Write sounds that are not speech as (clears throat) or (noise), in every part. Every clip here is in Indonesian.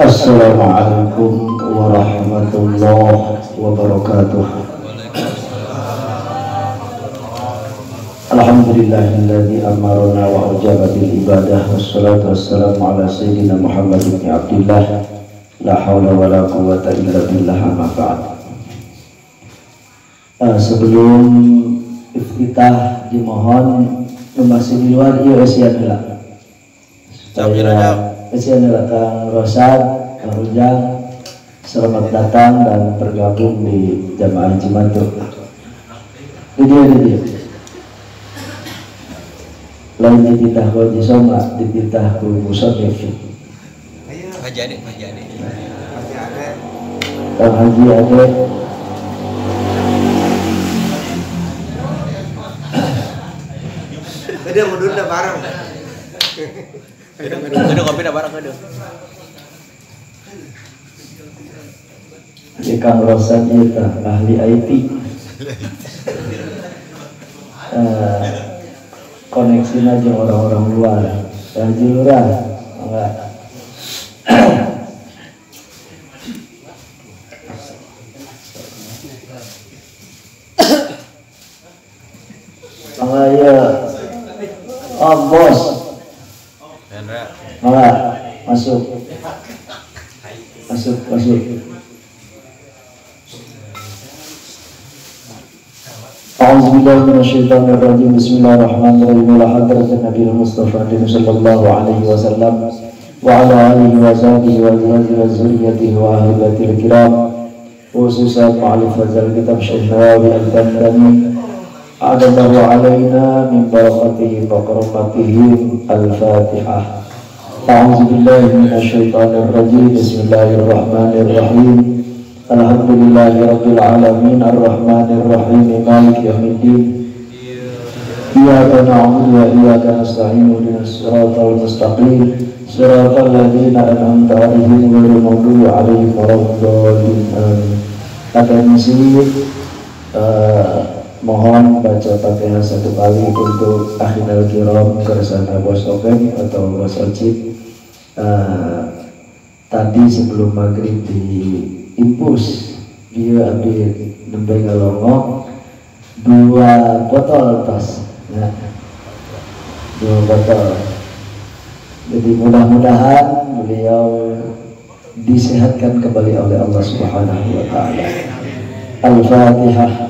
Assalamualaikum warahmatullahi wabarakatuh. Alhamdulillahilladzi amarna wa ajaba bil ibadah. Wassalatu wassalamu ala sayyidina Muhammad ibn Abdullah. La hawla wa la quwwata illa billah amma ba'd. Uh, sebelum iftitah dimohon di luar. Iya esian lah supaya esian lah Kang Rosad Kang Ujang selamat datang dan bergabung di jamaah Cimantuk. Ini dia ini dia. Lain dititah ku Haji Soma dititah ku Musafif Haji Ade, Haji Ade. Kang Haji Ade. Ada mau dulu bareng. Kedua kopi dah barang kedua. di Kang Rosan itu ahli IT Eh, koneksi aja orang-orang luar. Haji Lurah enggak. Mangga ya. Oh bos Mangga masuk Masuk masuk أعوذ بالله من الشيطان الرجيم. بسم الله الرحمن الرحيم. إلى حضرة النبي المصطفى صلى الله عليه وسلم وعلى آله وصحبه وأزواجه وذريته وأهل بيته الكرام. خصوصا مؤلف هذا الكتاب شيخ نواوي البندري أعد الله علينا من بركته وكرمته الفاتحة أعوذ بالله من الشيطان الرجيم بسم الله الرحمن الرحيم الحمد لله رب العالمين الرحمن الرحيم مالك يوم الدين إياك نعبد وإياك نستعين اهدنا الصراط المستقيم صراط الذين أنعمت عليهم غير المغضوب عليهم ولا الضالين آمين Akan isi uh, mohon baca Fatihah satu kali untuk akhirul kiram kersana bos Open atau bos Ocit uh, tadi sebelum maghrib di impus dia ambil nembe ngalongok dua botol tas. Ya. dua botol. Jadi mudah-mudahan beliau disehatkan kembali oleh Allah Subhanahu wa taala. Al-Fatihah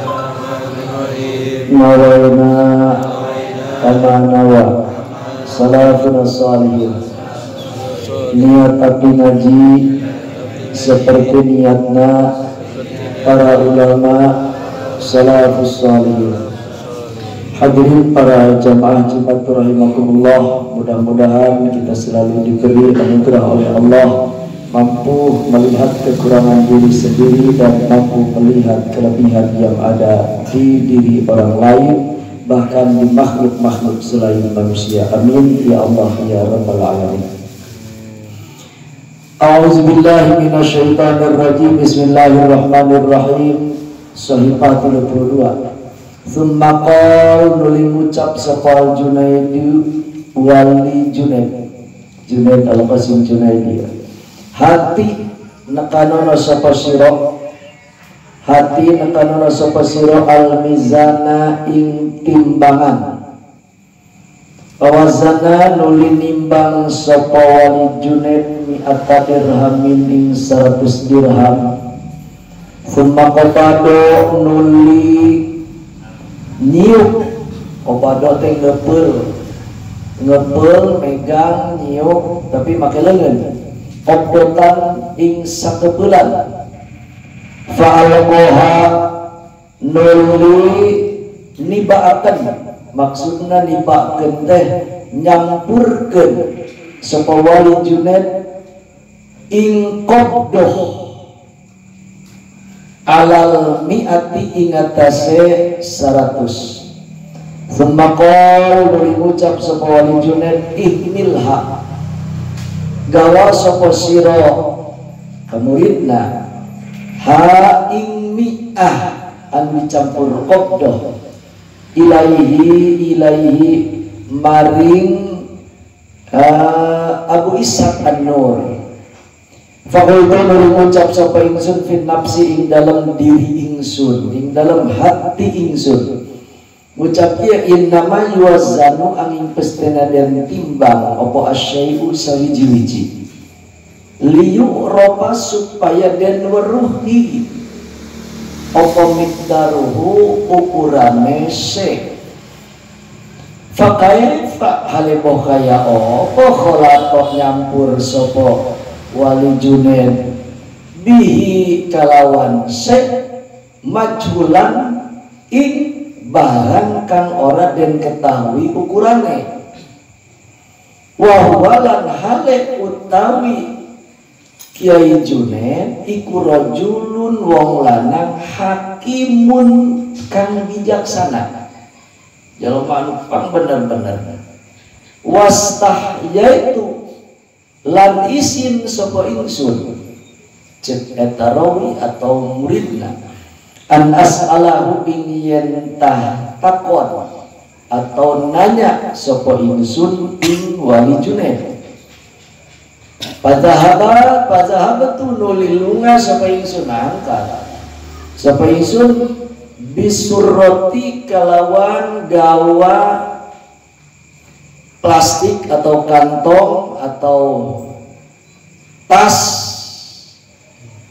Nawa salafun salihin niat abdi ngaji seperti niatnya para ulama salafus salihin hadirin para jamaah Jumat rahimakumullah mudah-mudahan kita selalu diberi anugerah oleh Allah mampu melihat kekurangan diri sendiri dan mampu melihat kelebihan yang ada di diri orang lain bahkan di makhluk-makhluk selain manusia. Amin. Ya Allah ya rabbal alamin. A'udzu billahi minasyaitonir rajim bismillahirrahmanirrahim Sahifah 32 Thumma qal nuli ngucap sapa Junaidu wali Junaid. Junaid al-Qasim Junaidi hati nekanono sapa hati nekanono sapa sira al-mizana ing timbangan. Awazana nuli nimbang sapa wali Junaid mi'ata dirhamin ing 100 dirham. Nuli nyiuk. Kopado teh ngepel. Ngepel, megang, nyiuk Tapi make lengan Obotan ing sakebelan Fa'alqoha nuli nibaakan. Maksudna nibaakan teh nyampurkan. Sapa wali Junaid ing alal mi'ati ingatase seratus. Semakol dari ucap sapa wali Junaid ihmilha gawa sapa sira? Kemuridna ha ing mi'ah an dicampur qabdah ilaihi ilaihi maring uh, Abu Ishaq An-Nur. Fakultu mengucap sapa ingsun fin nafsi ing dalam diri ingsun ing dalam hati ingsun Ucap dia innama yuwazanu angin pestena dan timbang opo asyai'u sawiji-wiji? Liyu ropa supaya dan weruhi opo mikdaruhu ukurane se fakaifa haleboh kaya opo kholatok nyampur sopo wali junen bihi kalawan se majhulan ing barang kang ora den ketahui ukurane. Wahwalan hale utawi Kiai Junet iku rajulun wong lanang hakimun kang bijaksana. Jalma anu pang bener-bener. Wastah yaitu lan isin sapa ingsun. Cek atau muridna an as'alahu ing tah takon atau nanya sapa ingsun ing wali junaid Padahaba, padahaba tu nulilunga sapa ingsun angkat. Sapa ingsun bisurroti kalawan gawa plastik atau kantong atau tas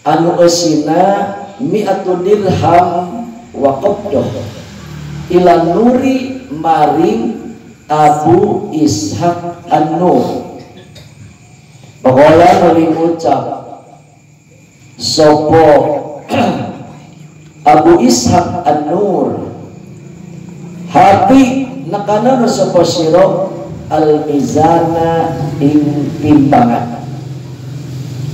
anu esina mi'atu dirham wa qabdah. Ila nuri maring Abu Ishaq An-Nur. Pakola nuli ngucap Sopo (clears throat) Abu Ishaq An-Nur. Hati nakana sopo siro Al-Mizana ing timbangan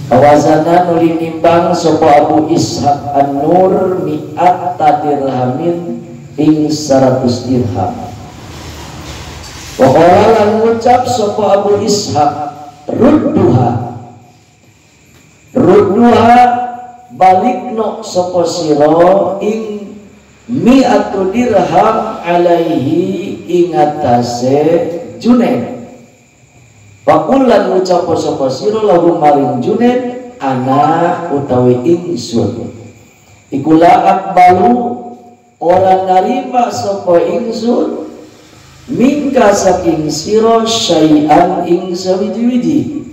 Kawasana nuli nimbang sopo Abu Ishaq An-Nur mi'at dirhamin ing 100 dirham. Wakala lan ngucap sopo Abu Ishaq rudduha rudduha balikno sopo siro ing mi'atu dirham alaihi ingatase junaid Pakulan ucap sapa sira lahu maring Junaid ana utawi ingsun. Ikula akbalu orang narima sapa ingsun mingka saking sira syai'an ing sawiji-wiji.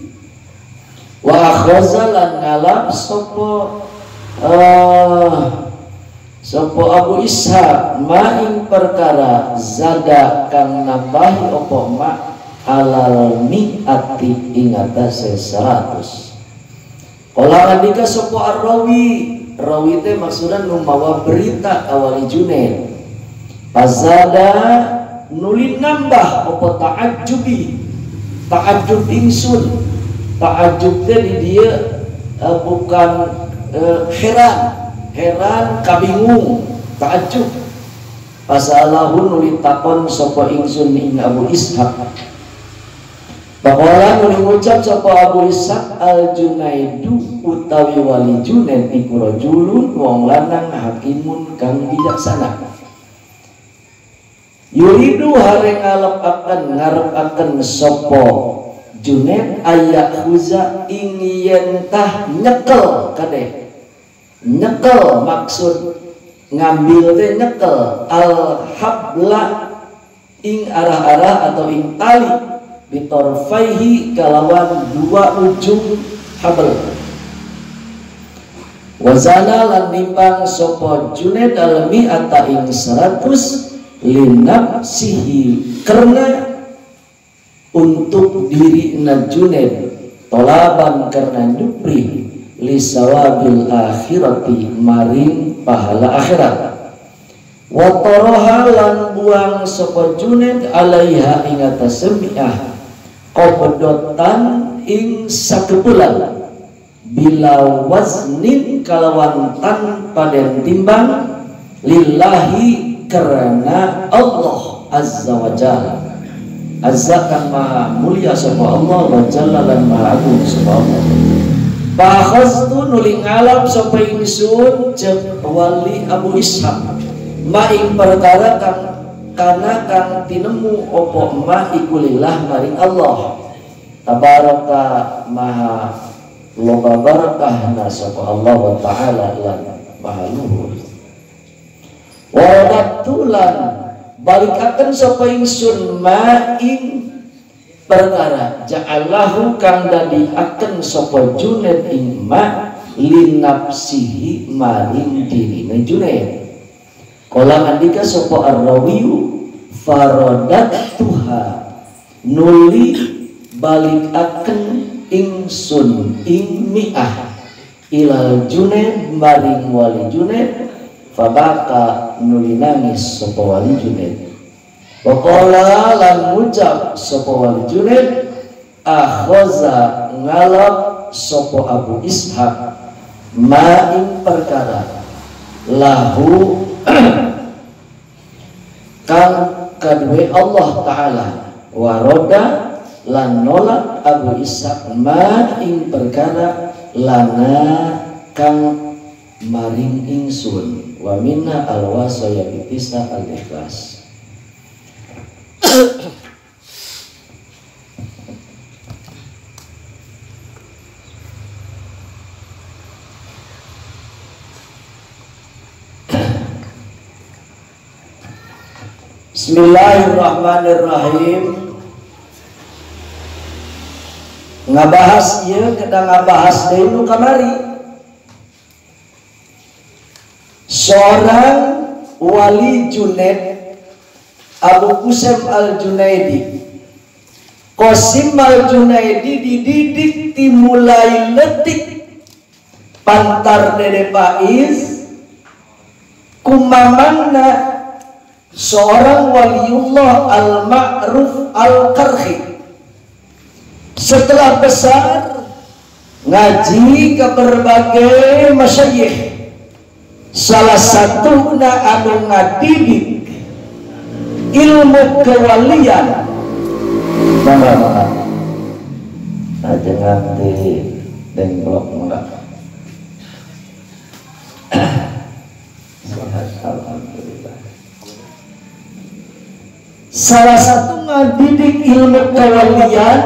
Wa akhazalan ngalap sapa uh, Sopo Abu Ishaq ma ing perkara zada kang nambahi opo ma alal mi'ati ingatase seratus. Kala andika sopo arrawi? Rawi teh maksudnya numawa berita awali Junaid. Pazada nulin nambah opo ta'ajubi Ta'ajub ingsun. Ta'ajub teh di dia uh, bukan uh, heran. Heran kabingung. Ta'ajub Pasalahu nulin takon sopo ingsun ing Abu Ishaq Pakola mengucap sapa Abu Ishaq al Junaidu utawi wali Junaid iku rajulun wong lanang hakimun kang bijaksana. Yuridu hare ngalep akan ngarep akan sapa Junaid ayak huza ing yen tah nyekel kade. Nyekel maksud ngambil teh nyekel al habla ing arah-arah atau ing tali bitorfaihi kalawan dua ujung habel wazana lan nimbang sopo Junaid almi ata ing seratus linap sihi karena untuk diri na Junaid tolaban karena nyupri lisawabil akhirati maring pahala akhirat. Watoroha lan buang sopo Junaid alaiha ingata semi'ah komodotan ing sakebulan bila waznin kalawan tanpa den timbang lillahi karena Allah azza wa jalla. Azza kan maha mulia sapa Allah wa jalla lan maha agung sapa Allah. Bakhaztu nuli ngalap sapa ingsun wali Abu Ishaq. Ma ing perkara kang kana kang tinemu opo ma ikulillah maring Allah. Tabaraka maha loba barakahna sapa Allah wa taala lan maha luhur. Waradatulan balikaken sapa ingsun maing perkara ja'allahu kang dadi akan sapa Junaid ing ma linapsihi maring dirine Junaid Kala andika sapa ar-rawiyu faradatuha. Nuli balik akan ingsun ing mi'ah. Ilal Junaid maring wali Junaid fabaka nuli nangis sapa wali Junaid. Waqala lan ngucap sapa wali Junaid akhoza ngalap sapa Abu Ishaq ma ing perkara lahu (coughs) kang kadue Allah taala. Waroda lan nolak Abu Ishaq ma ing perkara lana kang maring ingsun. Wa minna alwasaya bitisa al-ikhlas Bismillahirrahmanirrahim. Ngabahas ieu kita ngabahas deui nu kamari. Seorang wali Junaid Abu Qusam al-Junaidi. Qasim al-Junaidi dididik dimulai letik pantar dede Pais kumamana seorang waliullah al-ma'ruf al-karhi. Setelah besar ngaji ke berbagai masyayikh salah satu na anu ngadidik ilmu kewalian (clears throat) salah satu ngadidik ilmu kewalian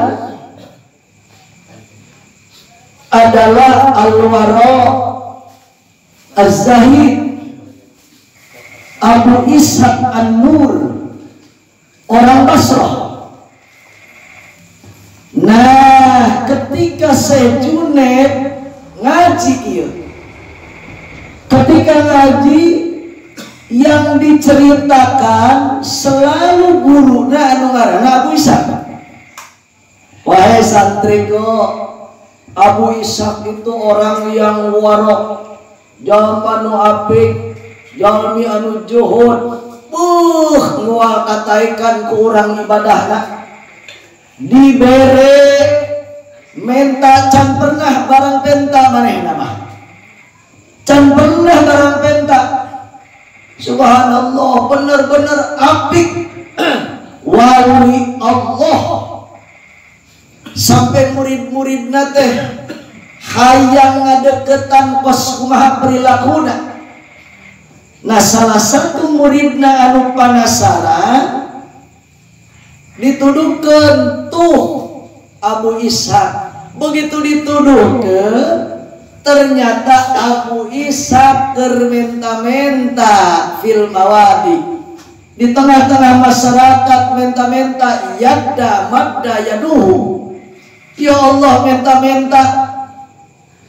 adalah al-wara az-zahid Abu Ishaq An-Nur orang Basrah. Nah ketika sejunet ngaji iya. Ketika ngaji yang diceritakan selalu guru. Nah anu ngaranna Abu Ishaq wahai santriku Abu Ishaq itu orang yang warok. Jaman anu apik jalmi anu juhud. Buh ngual kataikan ku urang ibadahna dibere menta can pernah barang penta manehna mah? Can pernah barang penta subhanallah bener-bener apik. (clears throat) Wali Allah. Sampai murid-murid nate hayang ngadeketan kos kumaha perilakuna nah salah satu muridna anu panasaran dituduhkan tuh Abu Ishaq begitu dituduhkan ternyata Abu Ishaq kermenta-menta fil mawadi. Di tengah-tengah masyarakat menta-menta yadda madda yaduhu. Ya Allah menta-menta.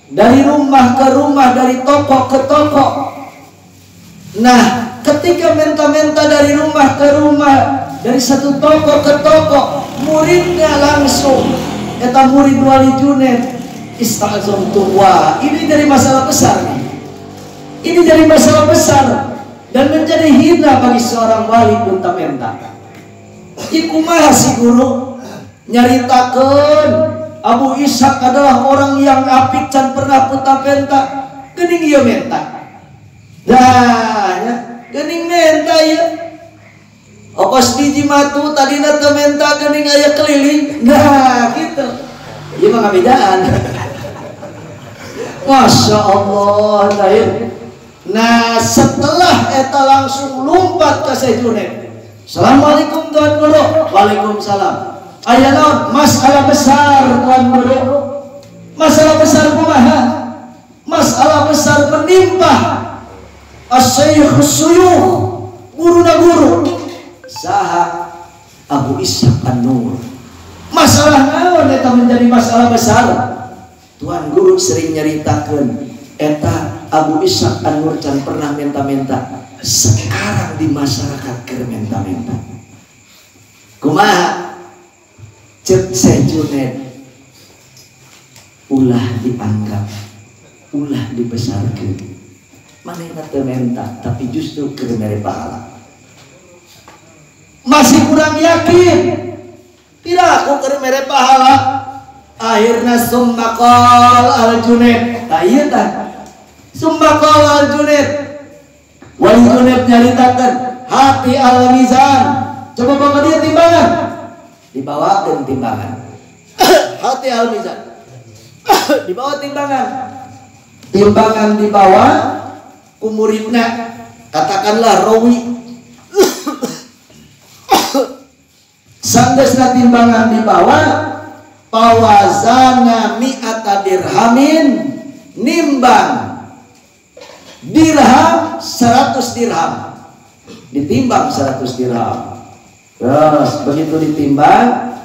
Dari rumah ke rumah dari toko ke toko. Nah ketika menta-menta dari rumah ke rumah dari satu toko ke toko muridnya langsung. Kata murid wali Junaid istazum tua ini dari masalah besar ini dari masalah besar dan menjadi hina bagi seorang wali menta-menta ikumaha si guru nyaritakan Abu Ishak adalah orang yang apik can pernah puta penta. Gening iya menta. Dah, ya. Gening menta ya. Okos di matu tadi nata menta gening ayah keliling. Nah, gitu. Iya mah ngabedaan. (laughs) Masya Allah, Tahir. Nah, setelah eta langsung lompat ke Sejunet. Assalamualaikum Tuan Guru. Waalaikumsalam. Ayah naon masalah besar Tuan Guru. Masalah besar kumaha? Masalah besar menimpa Asyikh suyuh guru na guru saha Abu Ishaq An-Nur masalah naon eta menjadi masalah besar Tuan guru sering nyeritakan eta Abu Ishaq An-Nur can pernah minta-minta. Sekarang di masyarakat keur minta-minta. Kumaha? Cek sejunet ulah dianggap ulah dibesarkan. Mana yang minta tapi justru keur mere pahala. Masih kurang yakin. Tidak aku keur mere pahala akhirnya summakal al junaid nah iya tak summakal al junaid wal junaid nyaritakan hati al mizan coba bapak dia timbangan. Dibawakan timbangan. (coughs) Hati al mizan (coughs) dibawa timbangan. Timbangan dibawa kumuridna katakanlah rawi. (coughs) Sanggesna timbangan dibawa pawazana mi'ata dirhamin nimbang dirham 100 dirham. Ditimbang 100 dirham. Terus begitu ditimbang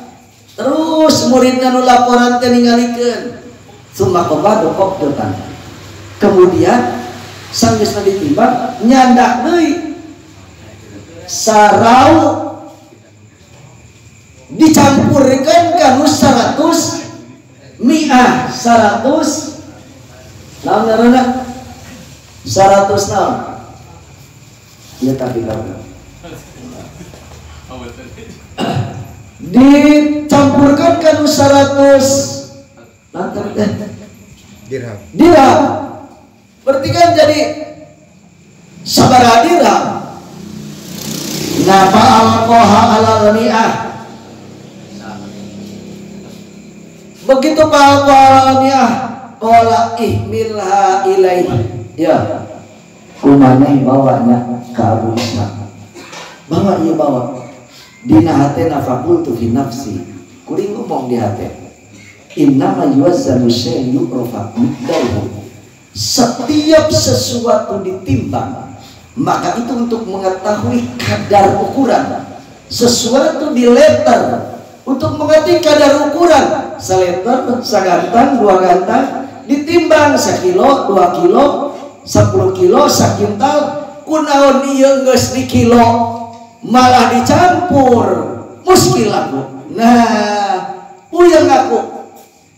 terus muridnya nu laporan teh ningalikeun. Summa qabadu qabdatan kemudian sanggeusna ditimbang nyandak deui. Sarau dicampurkan kanu 100 mi'ah 100 naon ngaranna 100 naon ya tapi kamu dicampurkan kanu 100 lantar teh Dirham. dirham. Berarti kan jadi sabara dirham. Napa alkoha alal mi'ah Begitu alkoha mi'ah Kola ihmilha ilaihi. Ya. Kumaneh bawanya ke Abu Ishaq Bawa iya bawa. Dina hati nafakultu fi nafsi. Kuring ngomong di hati. Innama yuwazzanu syai'in yu'rafa Setiap sesuatu ditimbang maka itu untuk mengetahui kadar ukuran. Sesuatu di letter untuk mengerti kadar ukuran seleter sagantang dua gantang ditimbang sekilo dua kilo sepuluh kilo sakintal kunaon ieu geus di kilo malah dicampur. Muskil aku. Nah puyeng aku.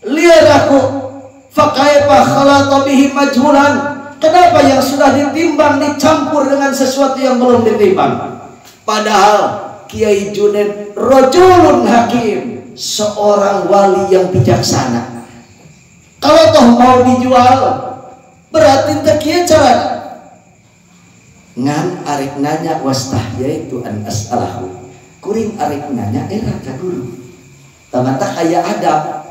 Liar aku. Fakaifa khalata bihi majhulan. Kenapa yang sudah ditimbang dicampur dengan sesuatu yang belum ditimbang? Padahal Kiai Junaid rojulun hakim, seorang wali yang bijaksana. Kalau toh mau dijual, berarti tekia cara ngan arek nanya wastah yaitu an as'alahu. Kuring arek nanya era ka guru. Tamata kaya adab.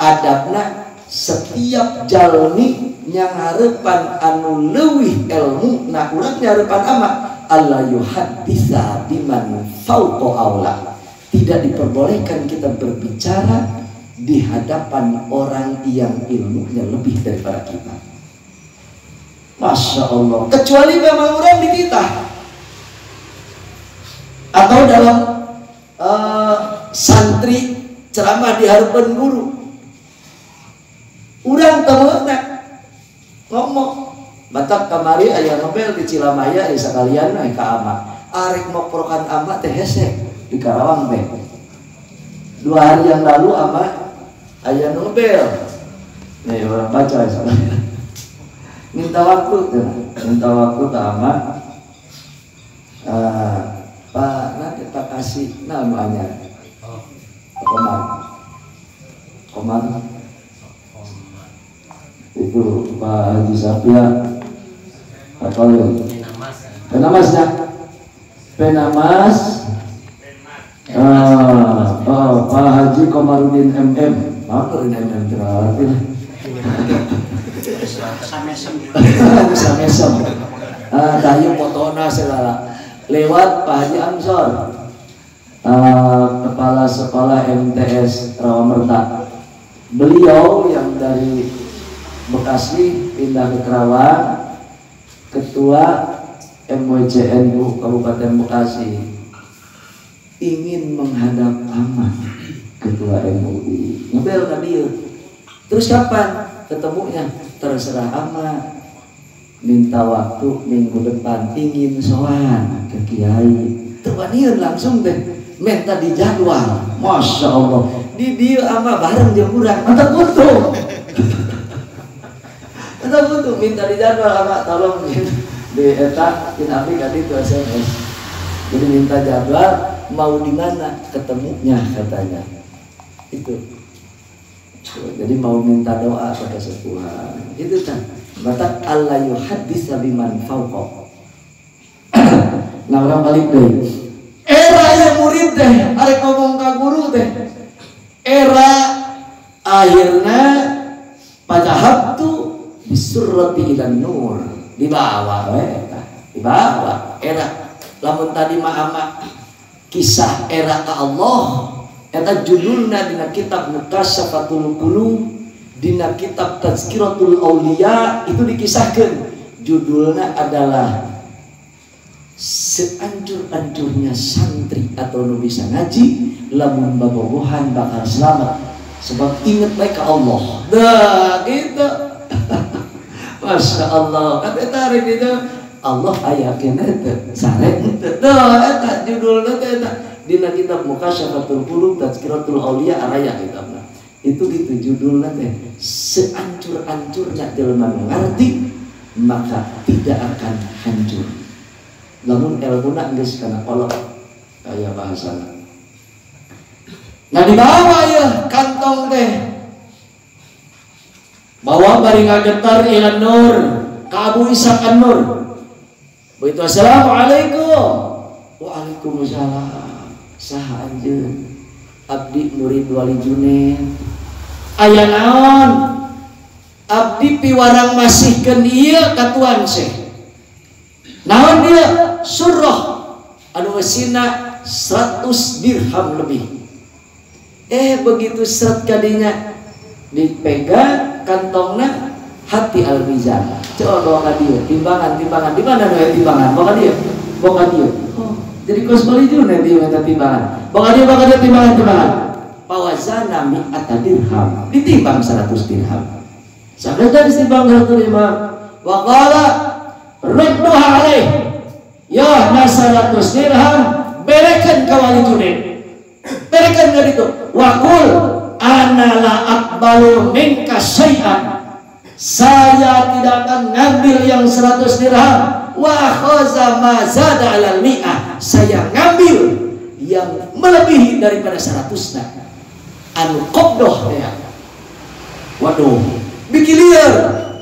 Adabna setiap jalmi yang harapan anu lewih ilmu nah urang harapan ama Allah yuhaddisa biman fauqa aula tidak diperbolehkan kita berbicara di hadapan orang yang ilmunya lebih daripada kita. Masya Allah. Kecuali memang orang dititah atau dalam uh, santri ceramah di hadapan guru. Urang temenak ngomong batak kamari ayah nobel di Cilamaya di sekalian naik ke ama arek mau prokan ama teh hese di Karawang teh dua hari yang lalu ama ayah nobel. Nih orang baca ya minta waktu tuh. Minta waktu ke ama uh, pak nanti tak kasih namanya. Komar Komar itu Pak Haji Sapia apa ya Penamasnya. Penamas ah, oh, Pak Haji Komarudin MM apa ini MM berarti bisa mesem ah tayu fotona segala lewat Pak Haji Ansor. Ah, kepala sekolah MTS Rawamerta. Beliau yang dari Bekasi pindah ke Kerawang ketua MWCNU Kabupaten Bekasi ingin menghadap aman ketua MUI ngebel kan dia? Terus kapan? Ketemunya terserah aman minta waktu minggu depan ingin soan ke kiai. Terwanian langsung deh minta di jadwal. Masya Allah. Di dia ama bareng jam kurang. Mantap butuh (laughs) mantap butuh minta di jadwal ama tolong. (laughs) Di eta tapi kan itu SMS jadi minta jadwal mau di mana ketemunya katanya. Itu. Jadi mau minta doa pada sepuhan. Itu kan maka Allah yuhadis biman fauqa. Nah orang balik deh. Era yang murid deh. Ada ngomong ke guru deh. Era akhirnya pada tu disurati ilan nur. Di bawah di bawah. Era. Lamun tadi mah kisah era ke Allah eta judulna dina kitab Mukasyafatul Qulub dina kitab Tazkiratul Aulia itu dikisahkan. Judulnya adalah seancur-ancurnya santri atau nu bisa ngaji lamun babogohan bakal selamat. Sebab ingat baik Allah. Dah gitu. (laughs) Masya Allah. Kan eta itu Allah ayakin. Judulnya eta dina kitab Mukasyafatul Qulub Tazkiratul Aulia araya kitabna. Itu gitu judulnya teh. Seancur-ancurnya jelema mengerti maka tidak akan hancur. Namun ilmu nak geus kana kolot kaya bahasa nah di bawah ya kantong teh. Bawa bari ngagetar ila nur ka Abu Ishaq An-Nur begitu assalamualaikum. Waalaikumsalam. Saha anjeun abdi murid wali junaid aya naon? Abdi piwarang masihkeun ieu katuan seh. Naon dia? Surah. Anu mesina 100 dirham lebih. Eh begitu seret kadinya. Dipegang kantongna hati al mizan coba bawa dia timbangan timbangan. Di mana anu timbangan? Bawa dia bawa ka dia oh. Jadi beli juga nanti minta timbangan. Bawa dia bawa dia timbangan timbangan. Pawazana mi'ata dirham. Ditimbang 100 dirham. Sampai tadi ditimbang 100 dirham. Waqala rudduha alaih. Ya na 100 dirham berekan kawali junaid berekan gak itu. Wakul ana la akbalu minka syai'an saya tidak akan ngambil yang 100 dirham. Wa khaza ma zada alal mi'ah. Saya ngambil yang melebihi daripada 100 nah anu qabdoh ya. Waduh. Bikin liar.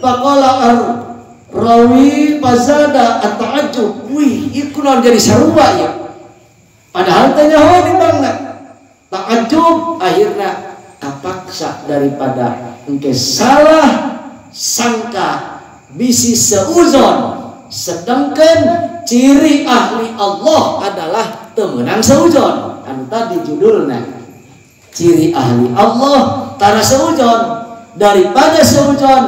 Faqala ar rawi pazada at-ta'ajjub. Wih iku naon jadi sarua ya. Padahal tanya ho di bangna ta'ajjub akhirnya kapaksa daripada engke salah sangka bisi seuzon. Sedangkan ciri ahli Allah adalah temenang seujon kan tadi judulnya. Ciri ahli Allah tara seujon daripada seujon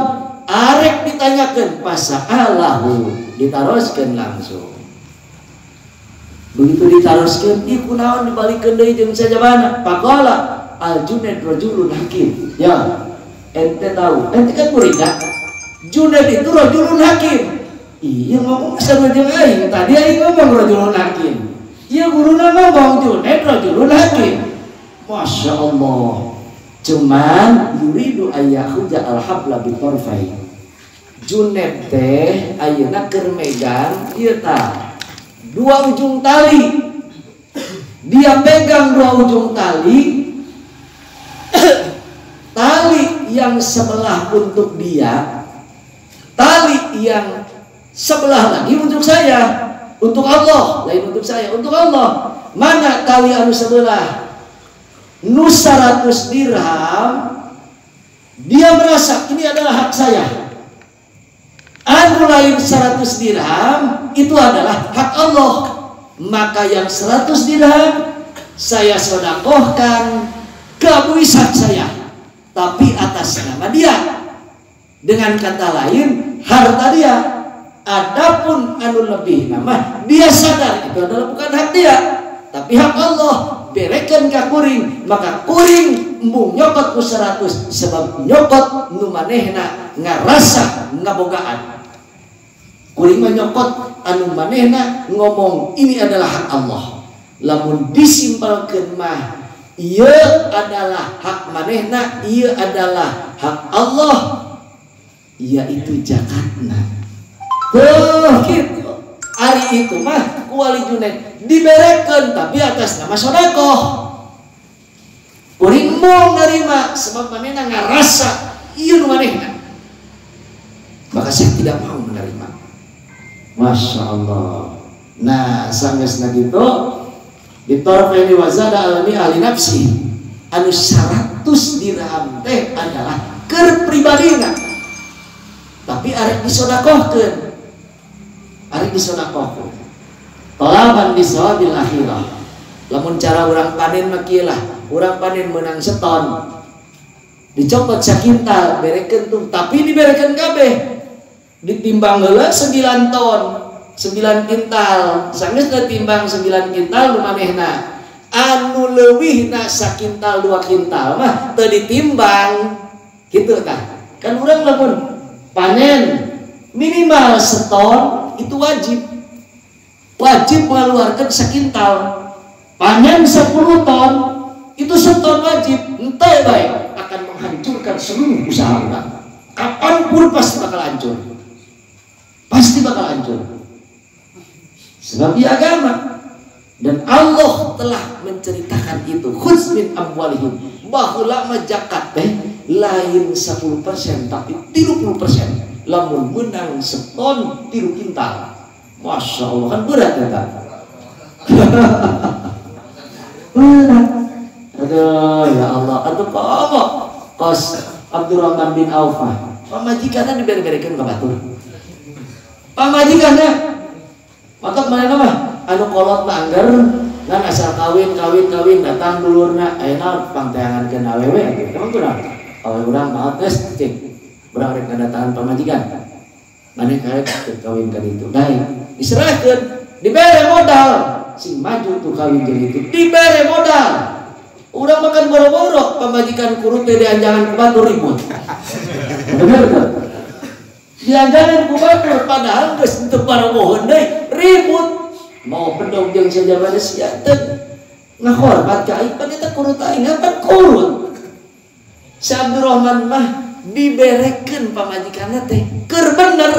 arek ditanyakan pasa'alahu ditaroskan langsung. Begitu ditaroskan iku naon dibalikkan deui jeung sajabana pakola al junaid rajulun hakim. Ya ente tahu. Ente kan murid Junaid itu rajulun hakim. Iya ngomong sama jeung aing tadi aing ngomong rajulun hakim. Iya guruna ngomong Junaid rajulun hakim. Masya Allah. Cuman yuridu ayyahuja al-habla bitorfai. Junaid teh ayeuna keur megang ieu tah dua ujung tali. Dia pegang dua ujung tali yang sebelah untuk dia, tali yang sebelah lagi untuk saya, untuk Allah, lain untuk saya, untuk Allah. Mana tali anu sebelah? Nu 100 dirham, dia merasa ini adalah hak saya. Anu lain 100 dirham itu adalah hak Allah. Maka yang 100 dirham saya sodakohkan ke saya. Tapi atas nama dia. Dengan kata lain, harta dia. Adapun anu lebih nama, dia sadar itu adalah bukan hak dia. Tapi hak Allah. Berekan ke kuring. Maka kuring embung nyokot ku 100. Sebab nyokot numanehna ngarasa ngabogaan. Kuring menyokot anu manehna ngomong ini adalah hak Allah. Lamun disimpalkeun mah ia adalah hak manehna, ia adalah hak Allah. Yaitu zakatna. Tuh gitu. Hari itu mah kuali Junaid diberekan tapi atas nama sodakoh. Kuring mau nerima sebab manehna ngarasa iya manehna. Maka saya tidak mau menerima. Masya Allah. Nah, sanggeusna gitu ditorfeni wazada alami ahli nafsi. Anu 100 dirham teh adalah ker pribadina tapi arek disodakohkeun arek disodakohkeun tolaban di sawabil akhirah. Lamun cara orang panen makilah orang panen menang seton. Dicopot sakintal berekeun tuh tapi diberekeun kabeh. Ditimbang heula 9 ton 9 kintal. Sanggeus timbang 9 kintal lumanehna anu leuwihna sakintal dua kintal mah teu ditimbang. Gitu tah. Kan urang lamun panen minimal seton itu wajib. Wajib mengeluarkan sakintal panen 10 ton itu seton wajib. Ente baik akan menghancurkan seluruh usaha orang kapan pun pasti bakal hancur. Pasti bakal hancur di agama. Dan Allah telah menceritakan itu. Khusmin amwalihim. Bahwa majakat teh lain 10% tapi 30% lamun menang seton tiru kintal. Masya Allah kan berat ya kan (laughs) berat. Aduh ya Allah. Aduh apa kos Abdurrahman bin Aufah pamajikannya diberi-berikan ke batur. Pamajikannya maka mana mah anu kolot mah anggar kan asal kawin kawin kawin datang dulurna. Ayeuna pangteangan ke awewe emang kurang kalau kurang maaf guys cek kurang rek pamajikan. Mana kayak kawin kan itu. Dai diserahkan. Diberi modal. Si maju tuh kawin jadi itu. Diberi modal. Udah makan boro-boro. Pemajikan kurut dari anjangan ke batu ribut. (laughs) Bener tuh dianggaran ku bakal padahal geus teu paromohon deui ribut. Mau pendong jeung sajabana sia teu ngahormat ka aing pan eta kurut aing ngapan kurut. Si Abdurrahman mah diberekeun pamajikanna teh keur bener.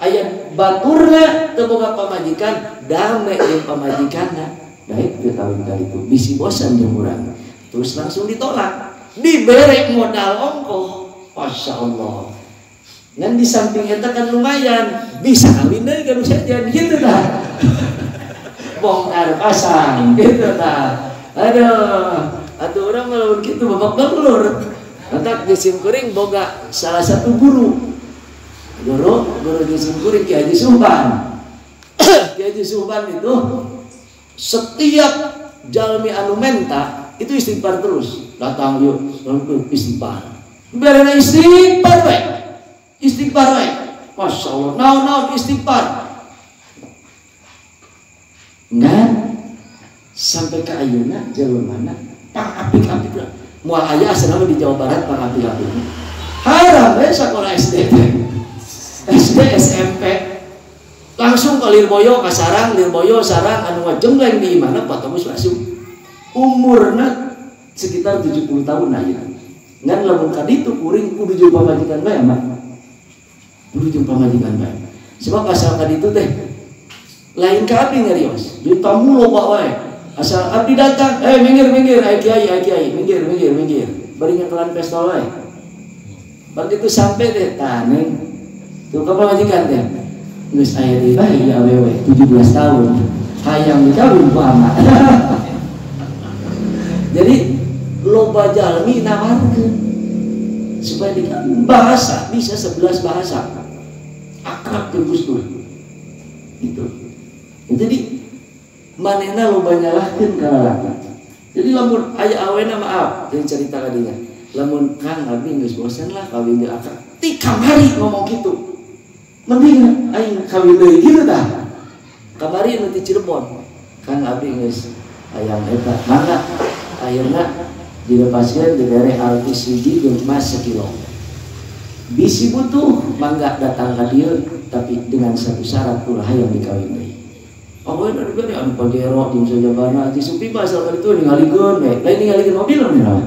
Aya baturna teu boga pamajikan dame jeung pamajikanna baik teu kawin kali itu bisi bosan jeung urang. Terus langsung ditolak. Dibere modal ongkoh. Masya Allah. Dan di samping itu kan lumayan. Bisa kawin dari kan saja gitu dah (laughs) bongkar pasang gitu dah aduh atau orang melawan gitu babak belur. Nanti di Simkuring boga salah satu guru. Guru guru di Simkuring Ki Haji Subhan (coughs) Ki Haji Subhan itu setiap jalmi anu menta itu istighfar terus. Datang yuk istighfar. Biar istighfar baik istighfar wae. Masya Allah, naon-naon istighfar. Ngan sampai ke ayuna jalur mana? Pang apik-apik. Mual ayah asal di Jawa Barat pang apik-apik. Haram ya sekolah SD SD SMP langsung ke Lirboyo ke sarang Lirboyo sarang anu ngajemleng di mana patobus masuk umurna sekitar 70 tahun aja ngan lamun kaditu kuring kudu jumpa majikan bae mah kudu jumpa majikan bae sebab asal kaditu teh lain ke abdi ngarios jadi tamu lo wae. Asal abdi datang eh minggir minggir ai kiai ai kiai minggir minggir minggir. Bari kelan pesta wae. Begitu sampai deh taneng tuh kapan majikan teh. Geus aya di bayi awewe 17 tahun. Hayang dikawin ku ama (laughs) jadi loba jalmi nawarkeun supaya dikawin bahasa bisa 11 bahasa akrab ke Gus Dur. Itu jadi manehna loba nyalahkeun ka lalaki jadi lamun aya awena maaf jadi cerita kadinya lamun kang abi geus bosan lah kawin di akrab ti kamari ngomong gitu. Mending aing kawin deui gitu dah. Kamari nu ti Cirebon. Kang abi geus hayang eta mangga ayeuna dilepaskeun di daerah Altisidi jeung emas sekilo bisi butuh mangga datang ka dieu tapi dengan satu syarat ulah hayang dikawin deui Oh, ini ada gini, anu pagero, tim saja bana, di supi pasal kali itu ningalikeun, baik, lain ningalikeun mobil nih lah.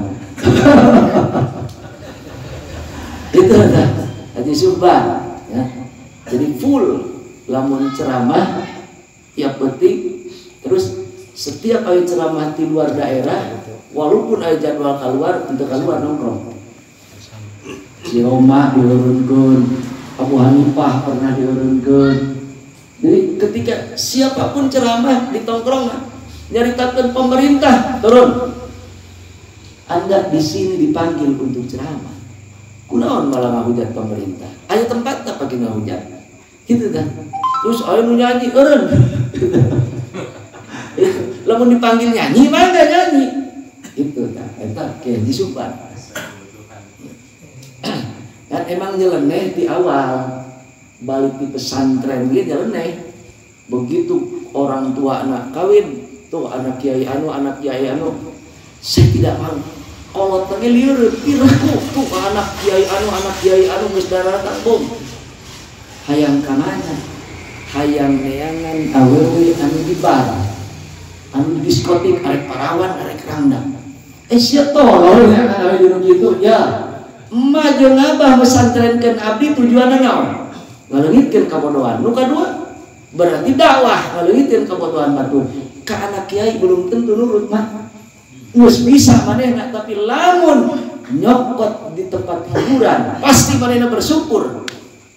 Itu ada, hati subhan, ya. Jadi full lamun ceramah tiap penting, terus setiap kali ceramah di luar daerah, walaupun ada jadwal keluar, untuk keluar nongkrong. Si Roma diurunkan, Abu Hanifah pernah diurunkan, jadi ketika siapa pun ceramah di tongkrongan nyaritakan pemerintah turun. Anda di sini dipanggil untuk ceramah. Kunaon malah ngahujat pemerintah. Ayo tempat tak pakai ngahujat. Gitu kan. Terus ayo nyanyi eureun. (laughs) Lamun dipanggil nyanyi enggak nyanyi. Itu kan. Eta ke disupan. Emang nyeleneh di awal. Balik di pesantren gitu nyeleneh begitu orang tua anak kawin tuh anak kiai anu anak kiai anu. Saya tidak mau. Kalau tadi liur piraku tuh anak kiai anu anak kiai anu geus darah tabung hayang kananya hayang neangan awewe anu di bar. Anu di diskotik arek parawan arek rangdang eh sia tolol ya awewe gitu ya emak jeung abah mesantrenkeun abdi tujuanna naon? Ngalengitkeun kabodohan. Nu kadua berarti dakwah ngalengitkeun kabodohan batu. Ka anak kiai belum tentu nurut mah. Geus bisa manehna tapi lamun nyokot di tempat hiburan pasti manehna bersyukur.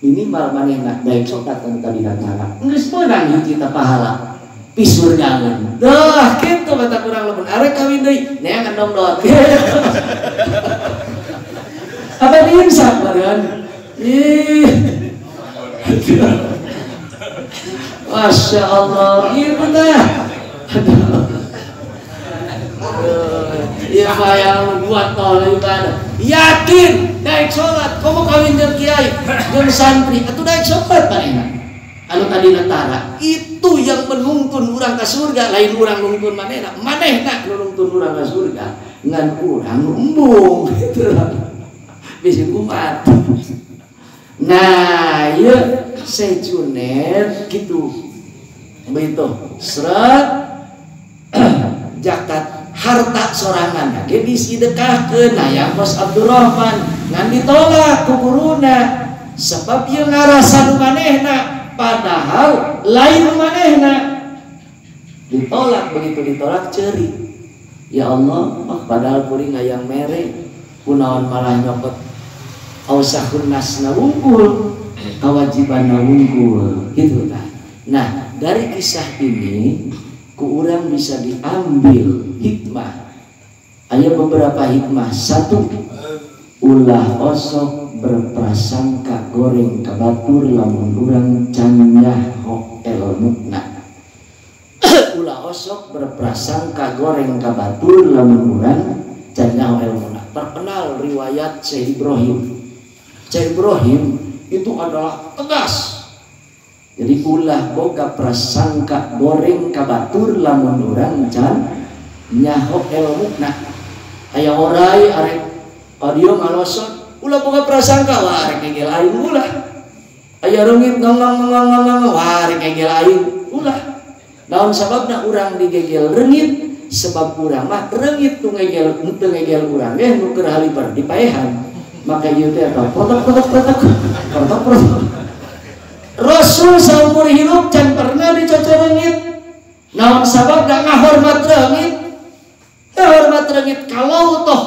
Minimal manehna baik sokat anu tadi datang geus meunang hiji pahala. Pisur nyangen dah kitu kata kurang lebih. Arek kawin deui neangan dong dot (laughs) apa dia bisa badan ih. Masya Allah, dah. Iya bayang. Buat tol ibadah. Yakin? Naik sholat, kamu kawin dengan kiai, dengan santri, atau naik sholat pak? Enak. Anu tadi natara, itu yang menuntun orang ke surga, lain orang nuntun mana mana enak nuntun orang ke surga, ngan orang embung, gitu Bisa kumat. Nah, ya sejunet gitu. Begitu. Seret. (clears throat) Jakat harta sorangan. Ge disidekahkeun hayang Mas Abdurrahman. Ngan ditolak ku guruna sebab ieu ngarasa manehna. Padahal lain manehna. Ditolak. Begitu ditolak ceri. Ya Allah padahal kuring hayang mere kunaon malah nyokot ausahun nasna wungkul kewajiban wungkul gitu kan nah dari kisah ini ku orang bisa diambil hikmah. Ada beberapa hikmah. Satu ulah osok berprasangka goreng kabatur lamun orang canyah el mukna (coughs) ulah osok berprasangka goreng kabatur lamun orang canyah el mukna terkenal riwayat Syekh Ibrahim Syekh Ibrahim itu adalah tegas. Jadi ulah boga prasangka goreng kabatur lamun orang can nyaho elmukna. Aya orai arek audio ngalosot ulah boga prasangka wah arek kegel aing ulah. Aya rungit ngomong ngomong ngomong wah arek kegel aing ulah. Naon sababna urang digegel rengit? Sebab urang mah rengit tu ngegel teu ngegel urang eh nu keur halibar dipaehan maka ieu teh apa? Protok protok protok. Protok protok. Rasul saumur hidup can pernah dicocorengit naon sabab da ngahormat reungit ngahormat reungit kalau toh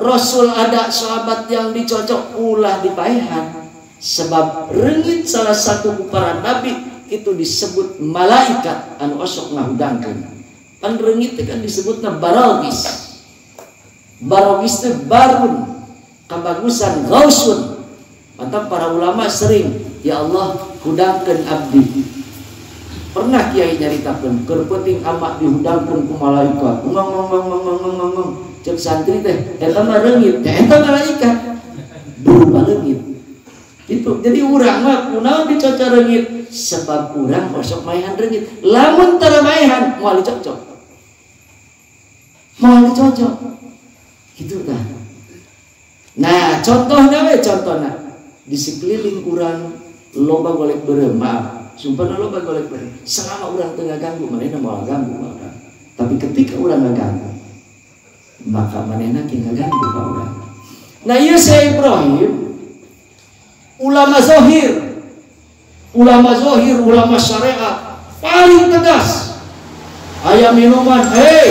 Rasul ada sahabat yang dicocok ulah dipaehan sebab rengit salah satu para nabi itu disebut malaikat. Anu osok ngahudangkeun pan rengit itu kan disebutna barogis. Barogis itu barun kebagusan gausun maka para ulama sering ya Allah hudangkeun abdi. Pernah kiai nyaritakeun keur penting amat dihudangkeun ku malaikat. Ngong ngong ngong ngong ngong ngong ngong cek santri teh eta mah reungit. Teh eta malaikat. Berupa leungit itu jadi urang mah kunaon dicoca reungit? Sebab urang osok maehan reungit. Lamun tara maehan moal dicocok. Moal dicocok. Gitu kan nah contohnya we contohnya. Di sekeliling urang loba golek beureum maaf. Sumpah loba golek beureum. Selama urang tengah ganggu manehna moal ganggu maka tapi ketika urang ngaganggu maka manehna ki ngaganggu ka urang. Nah ieu saya Ibrahim. Ulama zohir. Ulama zohir ulama syariat. Paling tegas. Ayam minuman hei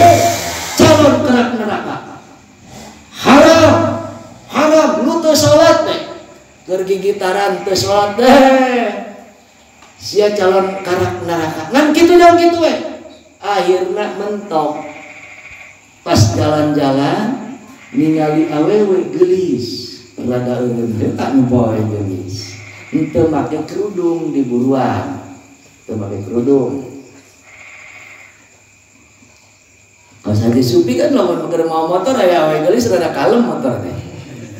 calon kerak neraka haram haram lu teu salat deh keur gigitaran teu salat deh sia calon karak neraka. Ngan kitu dong gitu we. Akhirna mentok. Pas jalan-jalan ningali awewe gelis. Rada teh? Tak boy gelis. Henteu make kerudung di buruan. Teu make kerudung. Kalau saya supi kan lawan mau motor aya awewe gelis rada kalem motor teh.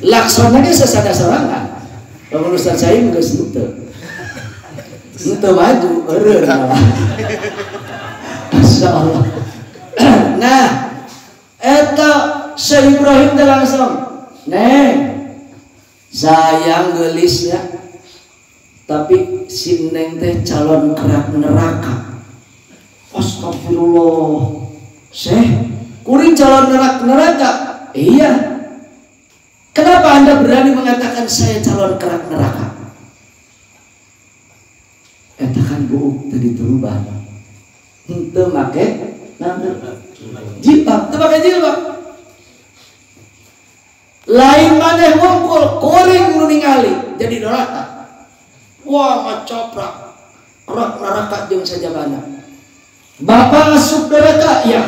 Laksana ge sesada sorangan lamun Ustaz saya geus henteu henteu maju eureun malah Masya Allah. (clears throat) Nah eta Syekh Ibrahim teh langsung neng sayang gelis ya tapi si neng teh calon kerak neraka. Astagfirullah. Syekh kuring calon nerak neraka? Iya kenapa anda berani mengatakan saya calon kerak neraka? Eta kan buuk tadi turubah henteu make? Jilbab teu make jilbab lain maneh wungkul kuring nu ningali jadi neraka. Wah ngacoprak rak neraka jeung sajabana. Bapak asup neraka? Ya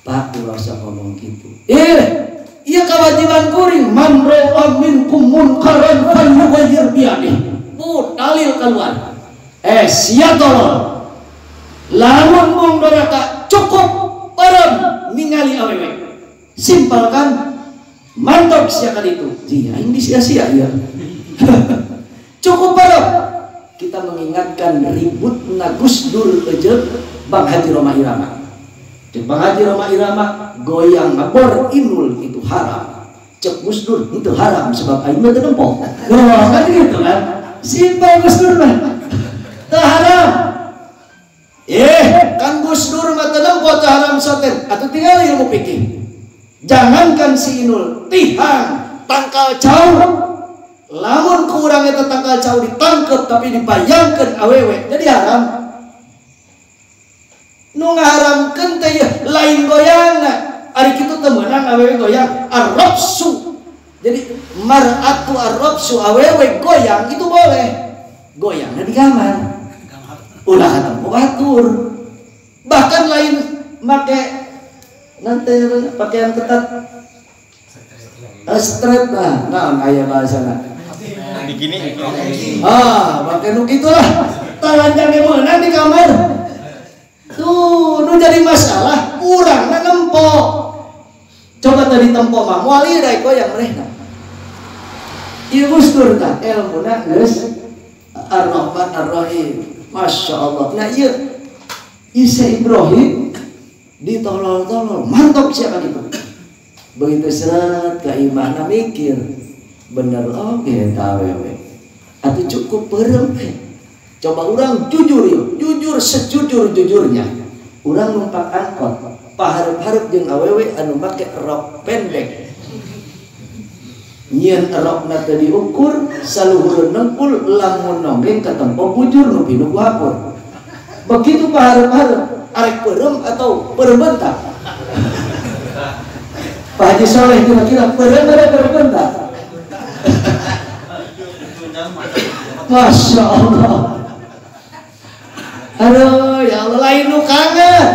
pak rasa ngomong gitu. Eh iya kewajiban kuring. Man ra'a minkum munkaran falyughayyir biyadihi. Bu dalil keluar. Eh sia tolong lamun mung neraka cukup orang ningali awewe simpel kan mantap sia itu. Dia ini sia-sia ya (laughs) cukup barang kita mengingatkan ribut nagus dur ejek Bang Haji Roma Irama Cek Roma Irama goyang ngabor inul itu haram. Cek Gus Dur itu haram sebab aing mah teu nempo wah (laughs) kan gitu kan? Simpel Gus Dur mah. (laughs) Teu haram. Eh kan Gus Dur mah teu nempo teu haram soten atuh tinggal ilmu fikih. Jangankan si inul tihang tangkal jauh lamun kurang itu tangkal jauh ditangkep tapi dibayangkan awewe jadi haram nu ngaharamkeun teh lain goyangna. Ari kitu teu meunang awewe goyang arrabsu jadi mar'atu arrabsu awewe goyang itu boleh. Goyangnya di kamar. Ulah katempo batur bahkan lain make nanti pakaian ketat. Straight lah nah aya bahasana Bikini. ah pakai nu kitu lah talanjang ge meunang di kamar tuh nu jadi masalah urang na nempo coba tadi tempo mah moal ieu daek goyang merehna ieu gustur tah ilmuna geus. Ar-rahman ar-rahim. Masya Allah nah ieu Isa Ibrahim ditolol-tolol. Mantap siapa gitu? Begitu seret ke imana mikir. Bener oke okay, tawewe atau cukup perem coba orang jujur yuk jujur sejujur jujurnya orang numpak angkot paharap-harap jeung awewe anu make rok pendek nyian rok nata diukur saluhur nengkul lamun nonggeng ke tempo bujur nu pinu wapur begitu paharap-harap arek perem atau perbentak Pak Haji Soleh kira-kira benar-benar berbenda. Masya Allah. Aduh, ya Allah lain nu kangen.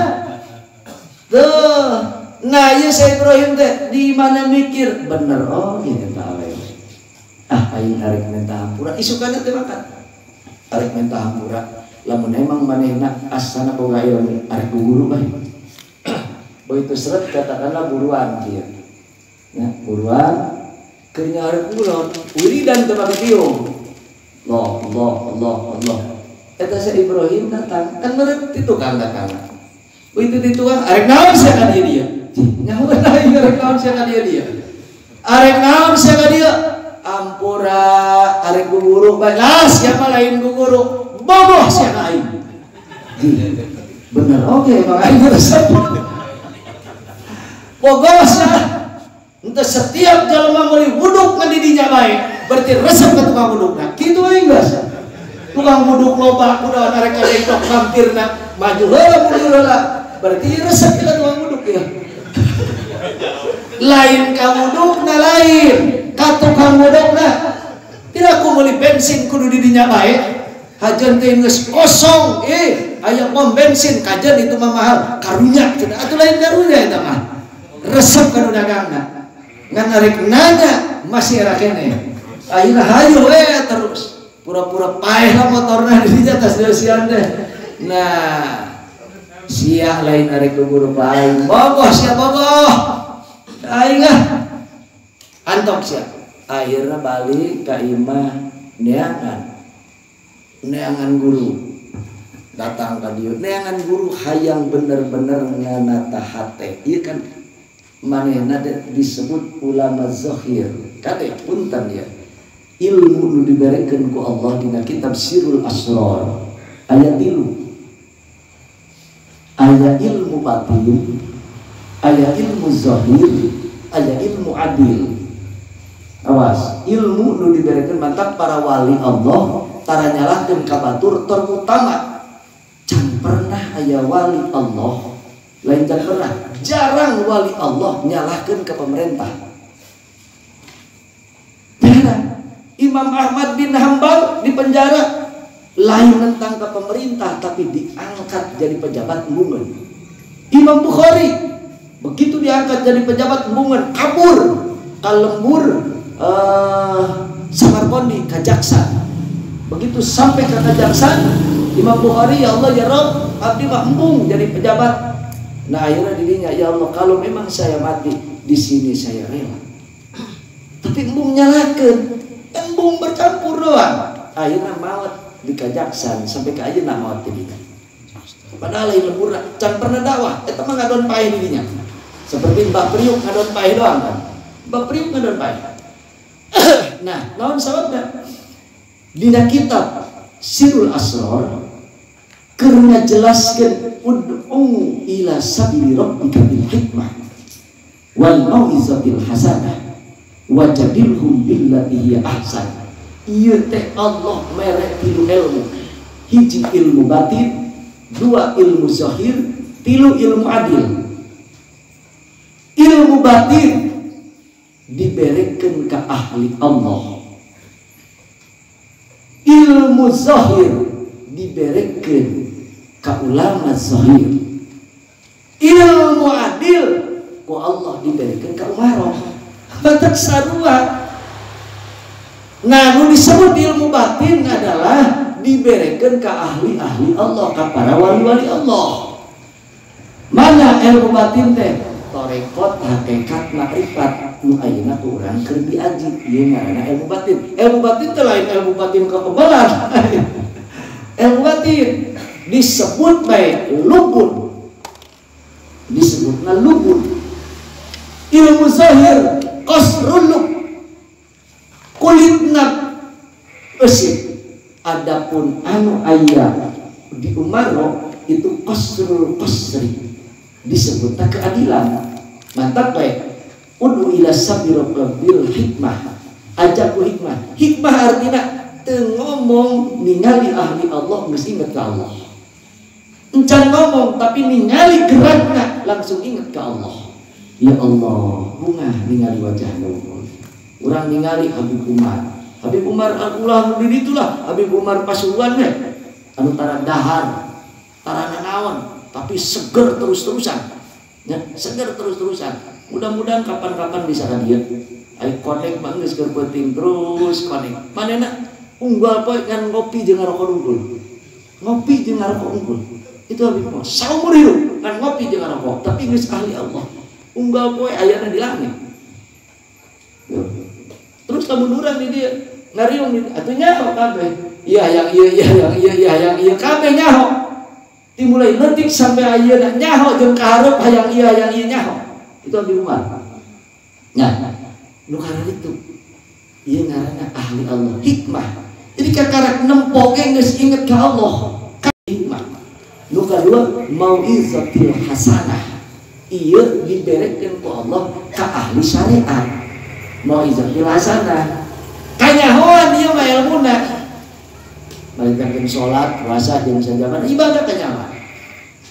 Tuh, nah ya saya Ibrahim teh di mana mikir bener oh ini tak Ah, aing arek minta hampura, isukana teh makan. Arek minta hampura, lamun emang manehna asana boga ilmu arek guru bae. (coughs) Begitu seret katakanlah buruan dia. Ya, buruan kerja arek kulon, wiridan teu make piung. Allah, Allah, Allah, Allah. Eta si Ibrahim datang, kan meureun ti tukang datang. Begitu di tukang, arek naon sia ka dia dia. Nyawa lain arek naon sia ka dia dia. Arek naon sia ka dia. Ampura arek guguru. Lah siapa lain guguru? Boboh sia ka aing. Bener, oke, Bang Aing (laughs) resep. Bogoh sia. Untuk setiap jelema meuli wuduk di dinya bae, berarti resep ke tukang wudukna. Kitu aing geus. Tukang wuduk loba kuda arek ka dok mampirna maju heula mundur heula. Berarti resep kita tukang wuduk ya. Lain ka wudukna lain, ka tukang wudukna. Tidak aku meuli bensin kudu di bae. Hajan teh kosong, eh aya pom bensin kajen itu mah mahal, karunya cenah lain karunya eta mah. Resep ka dagangna ngan arek nanya masih era kene ayeuna hayu we terus pura-pura paeh lah motorna (laughs) di atas deusian teh nah sia lain arek guru paeh bogoh sia bogoh. Aing ah. Antok sia akhirnya balik ke imah neangan. Neangan guru. Datang ke dia neangan guru hayang bener-bener nganata hate iya kan? Manehna disebut ulama zahir kade punten ya ilmu nu diberikan ku Allah dina kitab Sirul Asrar. Ayat tilu ayat ilmu batin. Ayat ilmu zahir. Ayat ilmu adil. Awas ilmu nu diberikan mantap para wali Allah tara nyalahkeun kabatur terutama. Can pernah ayat wali Allah lain can pernah. Jarang wali Allah nyalahkan ke pemerintah jarang Imam Ahmad bin Hambal di penjara. Lain tentang ke pemerintah tapi diangkat jadi pejabat embungan Imam Bukhari begitu diangkat jadi pejabat embungan kabur kalembur uh, Samarkondi kajaksan begitu sampai ke kajaksan Imam Bukhari ya Allah ya Rob abdi embung jadi pejabat. Nah akhirnya dirinya ya Allah kalau memang saya mati di sini saya rela. Tapi embung nyalakan, embung bercampur doang. Akhirnya maut di kajaksan sampai ke aja maut dirinya. Padahal ini lembur can pernah dakwah, itu mah ngadon paeh dirinya. Seperti Mbak Priuk ngadon paeh doang kan. Mbak Priuk ngadon paeh. (coughs) nah, naon sababnya? Dina kitab Sirul Asrar karena jelaskan ud'u ila sabili rabbika bil hikmah wal mau'izatil hasanah wajadilhum billati hiya ahsan. Ieu teh Allah merek tilu ilmu. Hiji ilmu batin dua ilmu zahir tilu ilmu adil. Ilmu batin diberikan ke ahli Allah. Ilmu zahir diberikan ke ulama zahir. Ilmu adil ku Allah diberikan ke umaroh batak sarua. Nah nu disebut ilmu batin adalah diberikan ke ahli-ahli Allah ke para wali-wali Allah. Mana ilmu batin teh? Torekot hakikat makrifat. Nu ayeuna urang keur diaji. Ieu ngaranna ilmu batin. Ilmu batin teh lain ilmu batin kekebalan (laughs) ilmu batin disebut baik lubun. Disebutnya lubun. Ilmu zahir kosruluk kulitna esik adapun anu ayah di umaro itu kosrul kosri. Disebutnya keadilan. Mantap baik udu ila sabiraka bil hikmah. Ajak hikmah. Hikmah artinya ngomong ningali ahli Allah mesti ingat Allah. Encan ngomong tapi ningali geraknya langsung ingat ke Allah Ya Allah, bunga ningali wajah nunggul. Urang ningali Habib Umar. Habib Umar ulah diri itulah Habib Umar Pasuruan we. Anu tara dahar, tara nanaon, tapi seger terus-terusan. Ya, seger terus-terusan. Mudah-mudahan kapan-kapan bisa hadir. Ayo connect keur penting terus connect. Manehna unggal poe ngan ngopi jeung ngarokok unggul. Ngopi jeung ngarokok unggul. Itu Habib Umar. Saumur hidup ngan ngopi jeung ngarokok, tapi geus ahli Allah. Unggal poe ayana di langit. Terus kemunduran di dia ngariung di atuh nyaho kabeh. Iya yang iya iya yang iya iya yang iya kabeh nyaho. Dimulai letik sampai ayeuna nyaho jeung kaharep hayang iya yang iya nyaho. Itu Habib Umar. Nah, nu karena itu ieu ngaranna ahli Allah hikmah. Jadi kakarak nempoke geus inget ka Allah. Hikmah. Nu kadua mauizatil hasanah. Ieu diberekeun ku Allah ka ahli syariat. Mauizatil hasanah. Kanyahoan ieu mah ilmuna. Balikan sholat, puasa, jam sajaman, ibadah kanyahoan.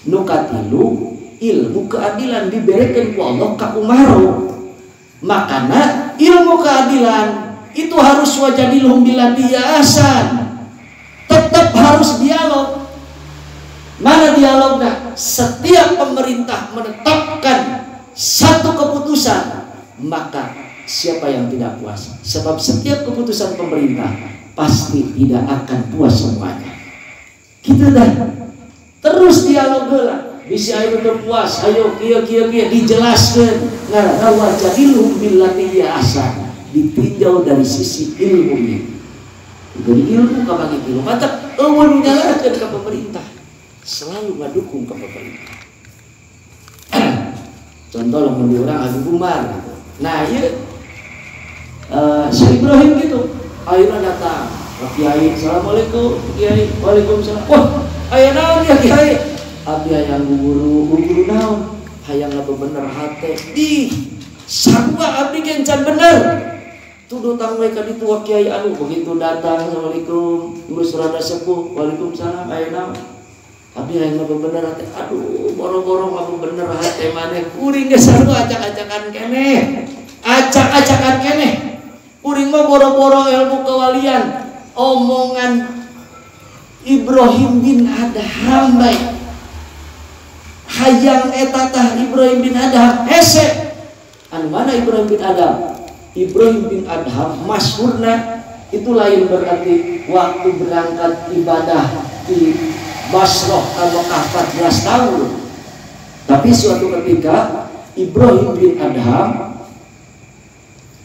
Nu katilu ilmu keadilan diberekeun ku Allah ka umaru. Makana ilmu keadilan itu harus wajadilhum bila. Tetap harus dialog. Mana dialognya? Setiap pemerintah menetapkan satu keputusan, maka siapa yang tidak puas? Sebab setiap keputusan pemerintah pasti tidak akan puas semuanya. Gitu dah. Terus dialog lah. Bisa ayo untuk puas, ayo kia kia kia dijelaskan. Nah, rawa jadilu billati asa ditinjau dari sisi ilmunya. Dari ilmu bagi ilmu. Mata eueun nyalakeun ke pemerintah. Selalu ngadukung ke pemerintah. (clears throat) Contoh lamun di orang Abu Umar gitu. Nah, iya uh, Syekh Ibrahim gitu. Akhirnya datang. Pak Kiai, Assalamualaikum, Kiai, Waalaikumsalam. Wah, aya naon ya Kiai? Abdi hayang guru, guru naon? Hayang apa bener hate. Ih, sarua abdi kencan bener. Tuduh tang mereka di tua Kiai anu begitu datang, Assalamualaikum, urus rada sepuh, Waalaikumsalam, aya naon? Abdi hayang apa bener hate. Aduh, boro-boro apa bener hate maneh. Kuring sarua acak-acakan keneh. Acak-acakan keneh. Kuring mah boro-boro ilmu kewalian. Omongan Ibrahim bin Adham baik hayang etatah Ibrahim bin Adham hese anu mana Ibrahim bin Adham Ibrahim bin Adham masyhurna itu lain berarti waktu berangkat ibadah di Basroh kalau 14 tahun tapi suatu ketika Ibrahim bin Adham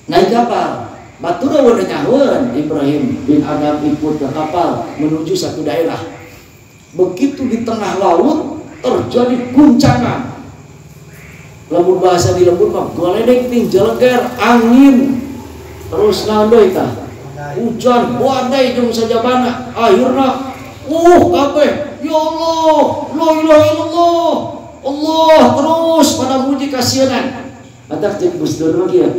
naik kapal. Batura udah nyahuan Ibrahim bin Adam ikut ke kapal menuju satu daerah. Begitu di tengah laut terjadi guncangan. Lembut bahasa di lembut mah goledek ting jeleger angin. Terus nandoi tah hujan badai jeung sajabana akhirna uh kabeh. Ya Allah la ilaha illallah. Allah terus pada muji kasihanan. Atak cek Dur ya?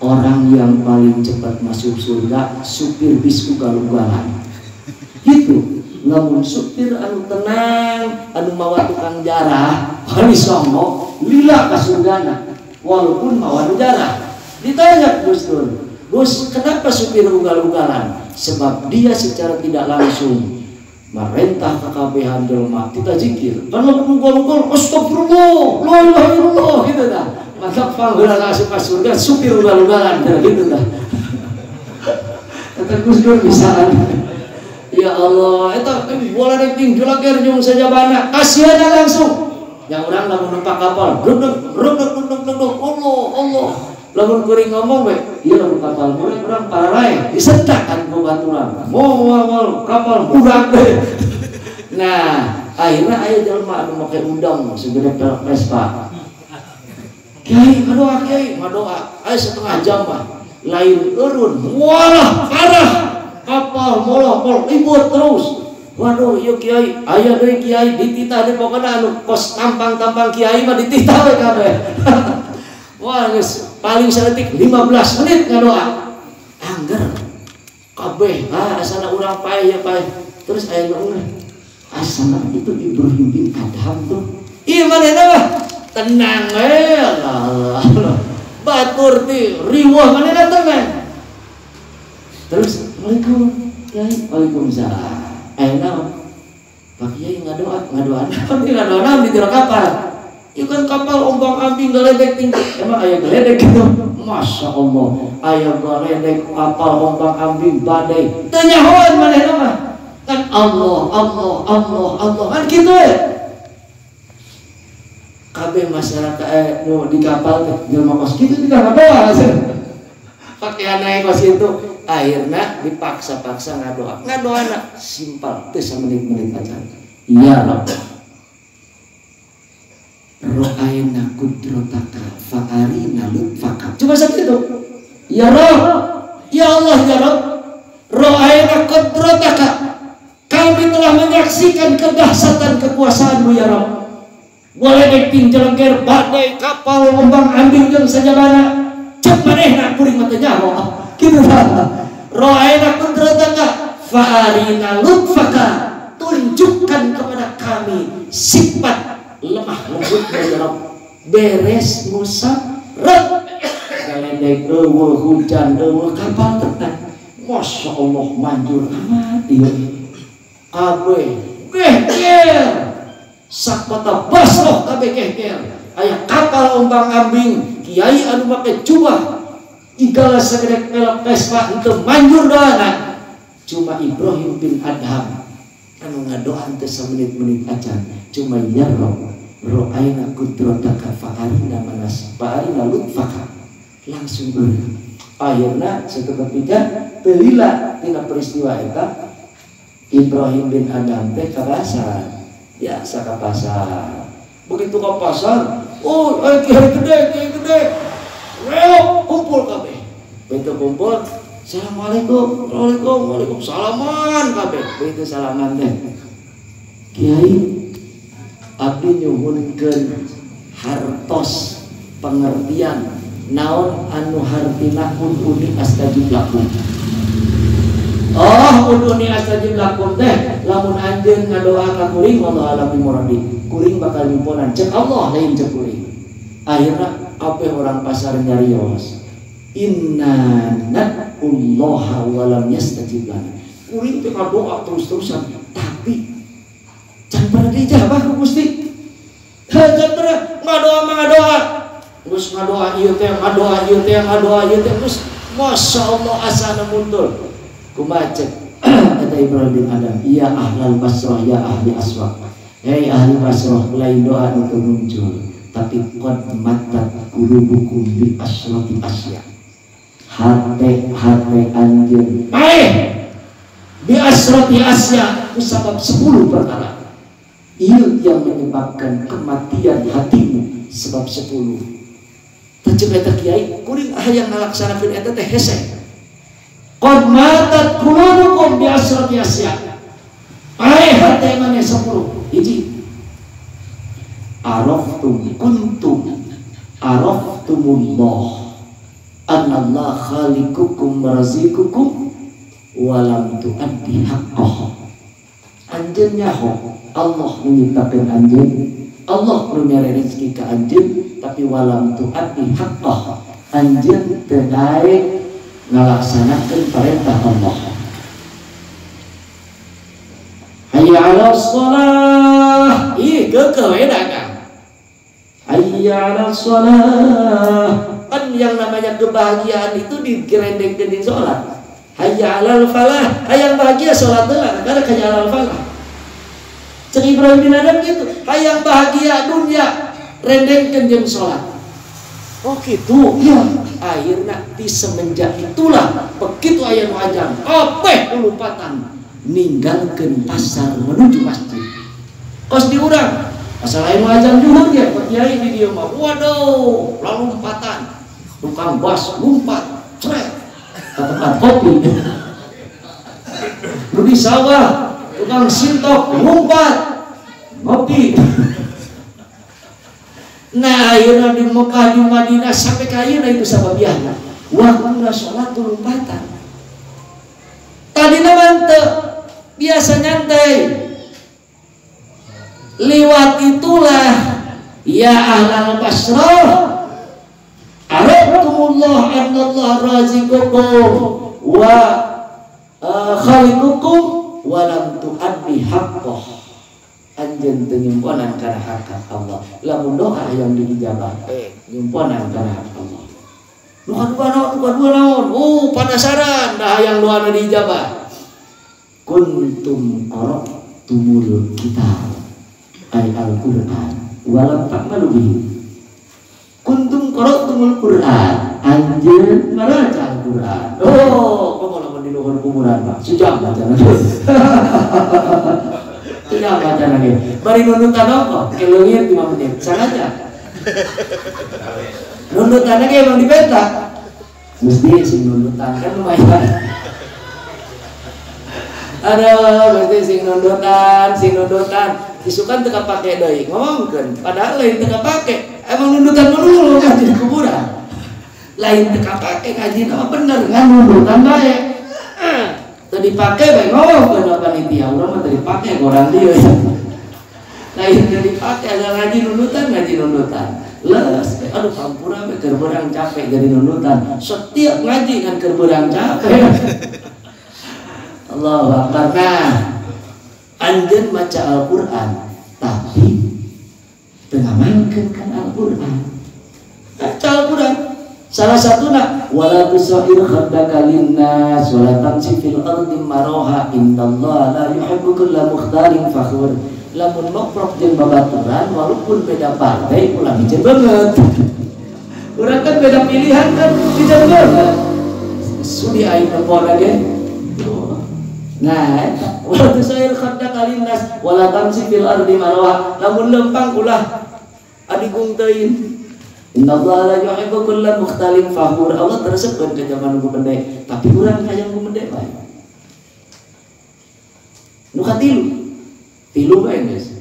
Orang yang paling cepat masuk surga supir bis ugal-ugalan. Gitu. Namun supir anu tenang anu mawa tukang jarah hari songo lila ke surgana. Walaupun mawa jarah. Ditanya Gus Dur Gus kenapa supir ugal-ugalan? Sebab dia secara tidak langsung merentah kekabehan jelma kita zikir. Kalau ugal-ugal astagfirullah la ilaha illallah gitu dah. Maka panggilan masuk ke surga supir ugal-ugalan gitu dah. Kata Gus Dur bisa. Ya Allah itu bola reking julaker jeung sajabana kasihan langsung. Yang orang lamun numpak kapal duduk duduk duduk duduk Allah Allah. Lamun kuring ngomong we lamun kapal kuring urang pararae disentak kan ku baturan mau mau kapal we (laughs) nah akhirnya aya jelema anu make udang segede Vespa Kiai ngadoa Kiai ngadoa aya setengah jam Pak. Lain urun walah parah. Kapal moloh mol ribut terus. Waduh yuk kiai. Ayah dari kiai. Dititah di pokoknya anu kos tampang-tampang kiai mah dititah kabeh (laughs) wah geus paling saeutik 15 menit ngadoa angger kabeh ah asana urang pae ya pae terus aya urang asana itu Ibrahim bin Adham tuh iya manehna mah tenang eh Allah batur ti riwah mana kan terus Assalamualaikum Kiai Waalaikumsalam eh naon Pak Kiai ngadoa ngadoa naon di ngadoa naon di kapal itu kan kapal ombang ambing geledek tinggi emang ayah geledek gitu Masya Allah ayah geledek kapal ombang ambing badai. Tenyahoan mana nama? Kan Allah Allah Allah Allah. Kan gitu ya kabeh masyarakat eh nu di kapal teh jelema kos kitu tidak ngadoa pakai naik kos itu. Akhirnya dipaksa-paksa ngadoa. Ngadoa nak. Simpel teu menit-menit aja. Ya Rabb Ro'ayna kudrotaka fa'arina lutfaka Coba satu itu. Ya Roh. Ya Allah ya Roh. Ro'ayna kudrotaka Kami telah menyaksikan kedahsatan kekuasaanmu ya Roh. Boleh dekting jelengger badai kapal ombang ambing jeung sajabana cek manehna kuring mata nyaho kitu roaina kudrataka fa'arina lutfaka tunjukkan kepada kami sifat lemah lembut dari Rabb beres musa Rabb kalendek eueuh hujan eueuh kapal tenang Masya Allah manjur amat ieu kabeh geger sakmata basroh kabeh geger. Aya kapal ombang ambing kiai anu make jubah igala sagede pelok pespa itu manjur doana cuma Ibrahim bin Adham anu ngadoa teh menit-menit acan cuma ya Rob. Ro'aina kudrotaka fa'arina manas fa'arina lutfaka. Langsung eueuh akhirna satu ketika telila tina peristiwa eta Ibrahim bin Adham teh kabasa ya ke pasar. Begitu ke pasar oh eh gede kiai gede. Reok kumpul kabeh. Begitu kumpul Assalamualaikum Waalaikum Waalaikumsalaman kabeh begitu salaman teh kiai abdi nyuhunkeun hartos pengertian naon anu hartina uni astajib lakum Oh, uduni astajib lakum teh lamun anjeun ngadoa ka kuring wallahu alam bimuradi. Kuring bakal nyimponan cek Allah lain cek kuring. Akhirnya apa orang pasar nyarios. Inna natqullaha wa lam yastajib lana. Kuring teh doa terus-terusan tapi can pernah dijawab ku Gusti. Can pernah ngadoa ngadoa. Terus ngadoa ieu teh ngadoa ieu teh ngadoa ieu teh terus Masya Allah asana mundur kumacet (clears throat) kata Ibrahim bin Adam iya ahlal basrah ya ahli aswak hei ahli basrah lain doa itu muncul tapi qad matat kulubukum bi asrati asya hati hati anjir baik. Bi asrati asya itu sebab sepuluh perkara. Iya yang menyebabkan kematian hatimu sebab sepuluh. Tajam eta kiai? Kuring yang ngalaksanakeun eta teh hese. Qad matat qulubukum bi asrati asya. Ai hati mana sepuluh. Hiji. Araftum kuntum. Araftumullah Allah khaliqukum marazikukum walam tuaddi haqqah. Anjeun nyaho Allah menciptakan anjeun Allah punya rezeki ke anjeun tapi walam tuaddi haqqah. Anjeun teu melaksanakan perintah Allah. Hayya ala sholah. Ih. Hayya Kan yang namanya kebahagiaan itu digerendeng-gerendeng sholat. Hayya ala falah. Hayang bahagia sholat lah. Karena hayya ala falah. Cek Ibrahim bin Adam gitu. Hayang bahagia dunia. Rendeng kenjeng sholat. Oh gitu. Iya akhirnya di semenjak itulah begitu ayat wajan apa ulupatan ninggalkan pasar menuju masjid kos diurang pasal ayat wajan juga dia kiai di dia mah. Waduh lalu lompatan tukang bas lompat cret. Ke tempat kopi. Lu sawah tukang sintok lompat. Ngopi. Nah, akhirnya di Mekah di Madinah sampai akhirnya itu sababiana. Waktu sholat lompatan. Tadi namante biasa nyantai. Lewat itulah ya ahlal basrah arabtumullah annallah razikukum wa uh, khaliqukum wa lam tuaddi haqqah. Anjeun teu nyimponan kana hak Allah. Lamun doa yang dijabah eh nyimponan kana hak Allah. Nu kadua naon nu kadua naon oh penasaran. Dah yang doa dijabah kuntum tumul kitab ay al-Qur'an. Walam takmalu bihi. Kuntum tumul Qur'an. Anjeun maraca Al-Qur'an? Oh kok lamun di luhur kuburan Pak? Sejam baca lagi. (laughs) Sejam baca lagi. Bari nunutan apa? Kelengit 5 menit. Sengaja? Nunutan lagi emang dibentak mesti si nunutan kan lumayan. Ada berarti sing nundutan sing nundutan isukan teka pakai doi ngomongkan padahal lain teka pakai. Emang nundutan dulu ngaji di kuburan. Lain teka pakai ngaji nama bener ngan nundutan baik tadi pakai baik ngomong ke panitia orang mah tadi pakai orang dia. Lain tadi pakai ada ngaji nundutan ngaji nundutan? Les aduh kampura be kerberang capek jadi nundutan. Setiap ngaji kan kerberang capek. (laughs) Allah Akbar nah anjen baca Al-Quran tapi tengah mainkan kan Al-Quran. Baca Al-Quran. Salah satu nak wala tusair khaddaka linnas wala tamsi fil ardi maroha innallaha la yuhibbu kulla fakhur. Lamun mokrok jeung babaturan walaupun beda partai ulah bijak banget. Orang kan beda pilihan kan bijak banget. Sudi aing nepon lagi Nah, waktu saya khadda kalindas wala tamsi fil ardi marwa. Lamun lempang ulah adigung teuin Inna Allah la yuhibbu kulla mukhtalin fakhur Allah tersebut ke zaman gumende tapi urang hayang gumende bae Nu katilu tilu bae guys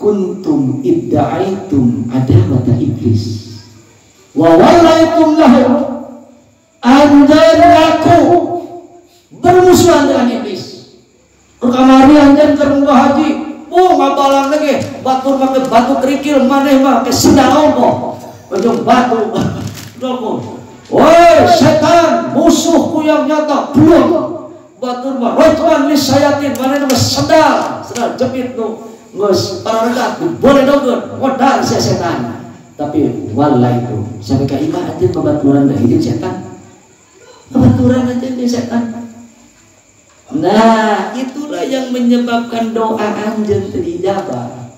kuntum idda'aitum adawata iblis. Wa walaitum lahu. Anjaraku bermusuhan dengan iblis. Kamari anjan ke rumah haji. Oh ngabalang lagi. Batur pakai batu kerikil maneh mah ke sendal opo ujung batu. (laughs) Doko woi setan musuhku yang nyata. Buang batur mah rojman lis sayatin maneh mah sendal sendal jepit nu ngus para rekat boleh dogon modal si setan. Tapi wallah itu sampai ke imah aja babaturan dah izin setan. Babaturan aja di setan Nah, itulah yang menyebabkan doa anjen terijabah.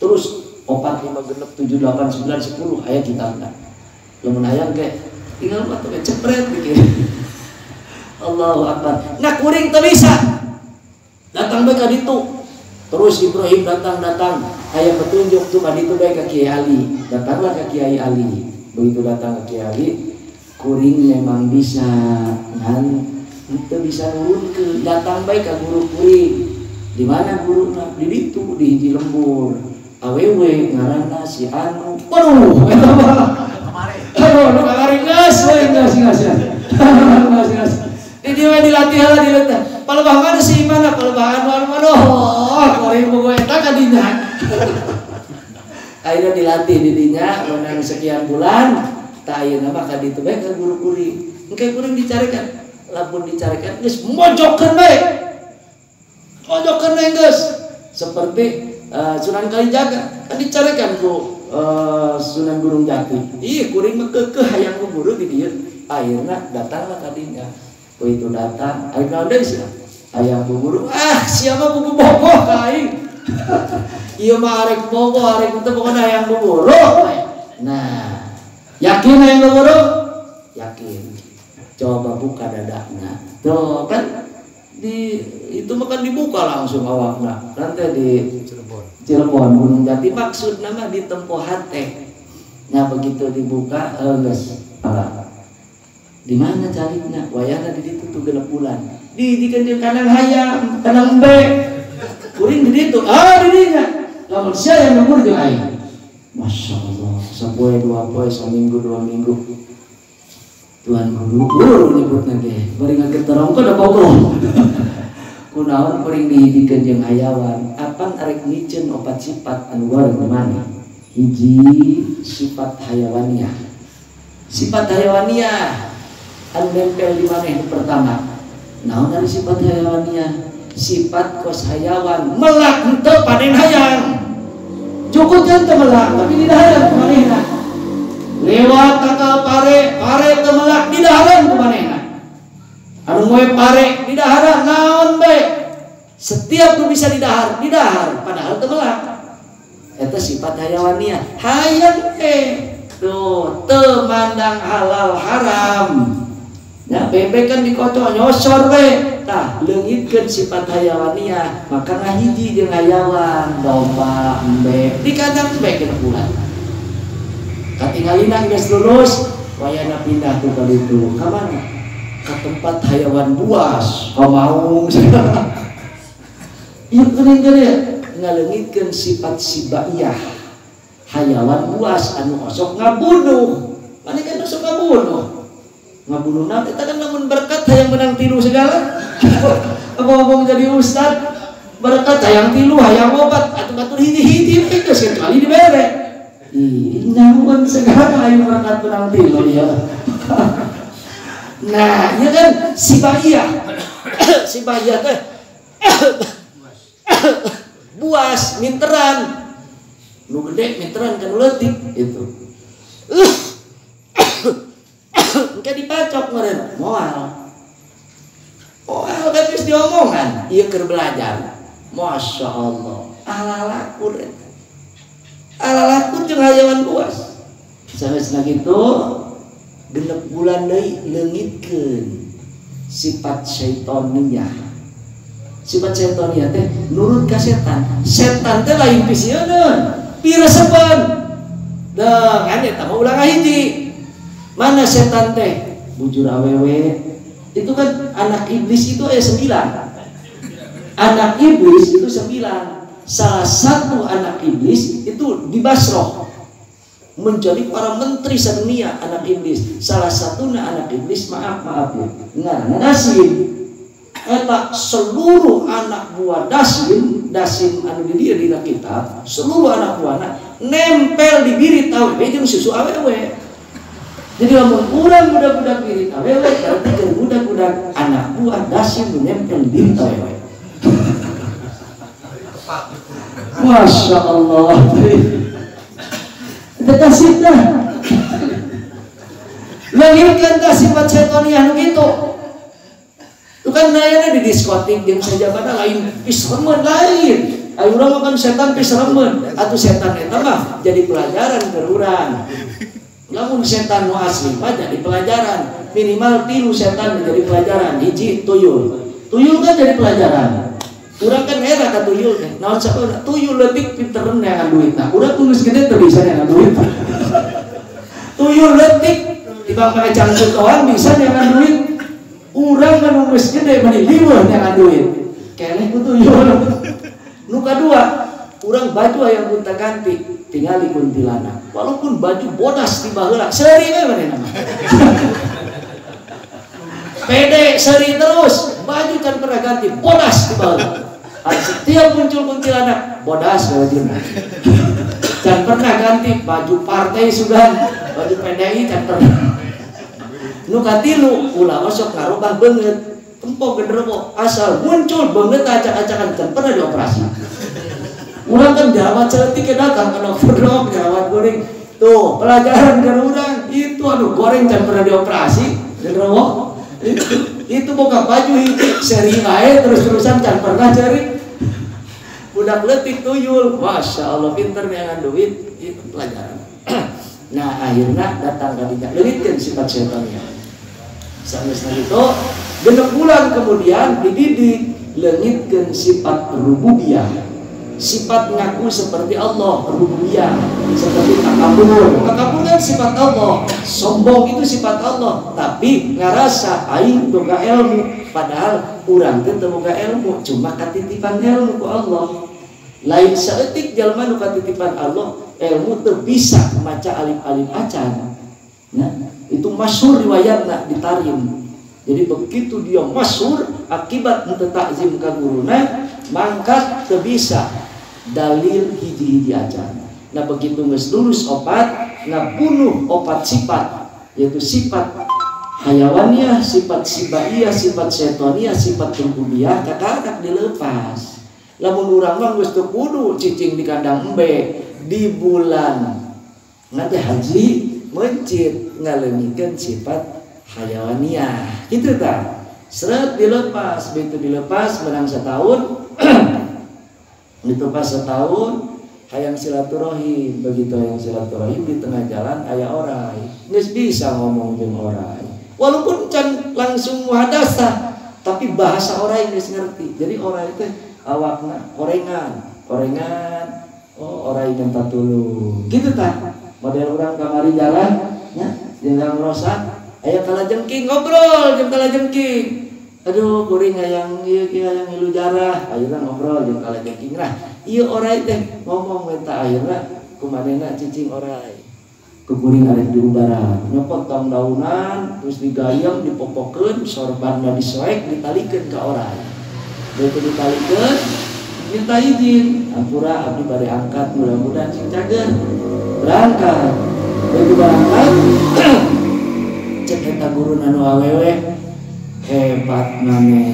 Terus opat lima genep tujuh delapan sembilan sepuluh ayat kita enggak. Lo menayang kayak tinggal batu kayak cepret bikin. Allahu Akbar. Nah kuring bisa. Datang baik itu. Terus Ibrahim datang datang. Ayah petunjuk tuh tadi itu baik ke Kiai Ali. Datanglah ke Kiai Ali. Begitu datang ke Kiai Ali, kuring memang bisa kan itu bisa nurun ke datang baik ke guru kuring. Di mana guru nak? Di itu di hiji lembur. Awewe ngaranna si anu. Mah aduh nu kagari geus we geus geus geus di dia dilatih lah dilatih. Mana si mana? Palebah anu anu aduh kuring bogo eta kadinya akhirnya dilatih didinya menang sekian bulan. Tak ayeuna mah kaditu bae ke guru kuring. Engke kuring dicarikan lamun dicarikan geus mojokeun bae mojokeun bae geus. Seperti uh, Sunan Kalijaga. Kan dicarikan ku uh, Sunan Gunung Jati. Iya kuring mah keukeuh hayang ku guru di dieu. Akhirnya datanglah kadinya ku itu datang. Akhirnya ada sih hayang ku guru ah siapa buku boboh aing. (laughs) Iya mah arek boboh arek itu pokoknya hayang ku guru nah yakin hayang ku guru yakin coba buka dadanya tuh kan di itu makan dibuka langsung awaknya. Nanti di Cirebon. Cirebon Gunung Jati. Maksud nama di tempo hate. Nah begitu dibuka eh guys di mana carinya wayana di situ tuh gelap bulan. Di di kanjeng kanan hayam kanan be kuring di situ ah di dinya. Lamun sia yang nomor jeung aing. Masya Allah, sepoe dua poe, seminggu dua minggu, Tuhan guru guru nyebut nage bari kok ada pogong (laughs) kunaon kuring didikan jeung hayawan. Apa arek micen opat sifat anu wareng mana? Hiji sifat hayawaniyah sifat hayawaniyah anu nempel di mana yang pertama? Nah dari sifat hayawaniyah sifat kos hayawan. Melak ente panen hayang. Cukup kan melak tapi tidak hayang kemanehna lewat takal pare pare temelak tidak hayang kemanehna anu moe pare tidak hayang naon be? Setiap nu bisa didahar didahar. Padahal temelak itu sifat hayawania hayang eh tuh temandang halal haram. Ya bebek kan dikocok nyosor we tah leungitkeun sifat hayawania maka ngahiji jeung hayawan domba embe. Di kandang embe kita bulan katinggalina geus lulus wayana pindah tuh kali itu. Ka mana ke tempat hayawan buas. Kau mau (laughs) iya kering kering ngalengitkeun sifat sibaiyah hayawan buas anu osok ngabunuh. Mana kan osok ngabunuh? Ngabunuh nanti kita kan namun berkat hayang menang tilu segala. (laughs) Apa apa menjadi ustad? Berkat hayang tilu hayang obat. Atau katur hiti hiti itu sekali dibere nyaman segala hayang berkat menang tilu ya (laughs) nah ya kan si bahia (coughs) si bahia teh (coughs) buas minteran lu gede minteran kan letik itu (coughs) Engke dipacok meren moal. Moal kan geus diomongan, ieu keur belajar. Masya Allah. Alalakur eta. Alalakur jeung hayawan buas. Sanesna kitu genep bulan deui leungitkeun sifat syaitoniyah. Sifat syaitoniyah teh nurut ka setan. Setan teh lain pisieun, piresepan. Dah, kan eta mah ulang hiji mana setan teh bujur awewe itu kan anak iblis itu ada sembilan anak iblis itu sembilan salah satu anak iblis itu di Basroh menjadi para menteri sedunia anak iblis. Salah satu anak iblis maaf maaf ya nggak dasim eta seluruh anak buah dasim dasim anu di dia di kita seluruh anak buahnya nempel di biri tahu bejeng susu awewe jadi lamun kurang budak-budak diri awewe berarti budak-budak anak buah dasim menempel diri awewe. Masya Allah. Dah. Lahirkan kasih sifat yang gitu. Itu kan nayana di diskotik yang saja pada lain pisremen lain. Ayo orang makan setan pisremen atau setan itu mah jadi pelajaran ke orang. Namun setan nu asli mah jadi pelajaran. Minimal tilu setan menjadi pelajaran. Hiji tuyul. Tuyul kan jadi pelajaran. Urang kan era ka tuyul teh. Naon sabeuna? Tuyul leutik pintereun neangan duit. Nah, urang tulis gede teu (laughs) bisa neangan duit. tuyul leutik tibang make cangcut doang bisa neangan duit. Urang kan nulis gede mani liweuh neangan duit. Keneh ku tuyul. (laughs) Nu kadua, urang baju aya gonta ganti tinggal di kuntilanak walaupun baju bodas di baheula seri we mana nama (laughs) pede seri terus baju kan pernah ganti bodas di baheula setiap muncul kuntilanak bodas bajunya dan pernah ganti baju partai sudah baju PDI kan pernah nu katilu ulah masuk ngarubah banget tempo genderuwo asal muncul banget acak-acakan kan pernah dioperasi Orang kan jawab celetik ke datang ke dokter jawab goreng. Tuh pelajaran kan itu aduh goreng jangan pernah dioperasi. Dan itu, itu buka baju seri air terus terusan jangan pernah cari. Budak letik tuyul, masya Allah pinter dengan duit itu pelajaran. (clears throat) nah akhirnya datang ke dia lewitkan sifat setannya. Sampai itu genep bulan kemudian dididik lengitkan sifat rububiyah sifat mengaku seperti Allah rububiyah seperti takabur takabur kan sifat Allah. Sombong itu sifat Allah tapi ngerasa aing boga ilmu. Padahal kurang teu boga ilmu cuma katitipan ilmu ku Allah. Lain seetik jalma nu katitipan Allah ilmu teu bisa maca alif-alif acan. Nah itu masyhur riwayatna ditarim jadi begitu dia masyhur akibat untuk takzim ka guruna mangkat teu bisa dalil hiji-hiji acan nah begitu geus lulus opat ngabunuh opat sifat yaitu sifat hayawaniyah sifat sibaiyah sifat setoniyah sifat rububiyah kakak dilepas. Lamun urang mah geus teu kudu cicing di kandang embe di bulan. Nanti haji mencit ngaleungikeun sifat hayawaniyah itu tak seret dilepas begitu dilepas menang setahun itu pas setahun hayang silaturahim. Begitu hayang silaturahim di tengah jalan ayah orai. Nggak bisa ngomong dengan orai. Walaupun can langsung muhadasa tapi bahasa orai nggak ngerti. Jadi orai itu awakna korengan korengan oh orai minta tolong gitu tak model orang kamari jalan ya jangan rosak ayah kalah jengking ngobrol jam kalah jengking Aduh kuring yang ieu ge yang ilu jarah. Ayeuna ngobrol jeung kalajeking rah ieu orai teh. Ngomong minta ayeuna kumanehna cicing orai. Ku kuring arek di udara. Nyopotong daunan terus digayeng dipopokeun sorbanna disoek ditalikeun ka orai. Begitu ditalikeun minta izin. Ampura abdi bari angkat mudah-mudahan sing cager. Berangkat. Begitu berangkat (clears throat) cek eta guru nanu awewe. Hebat nane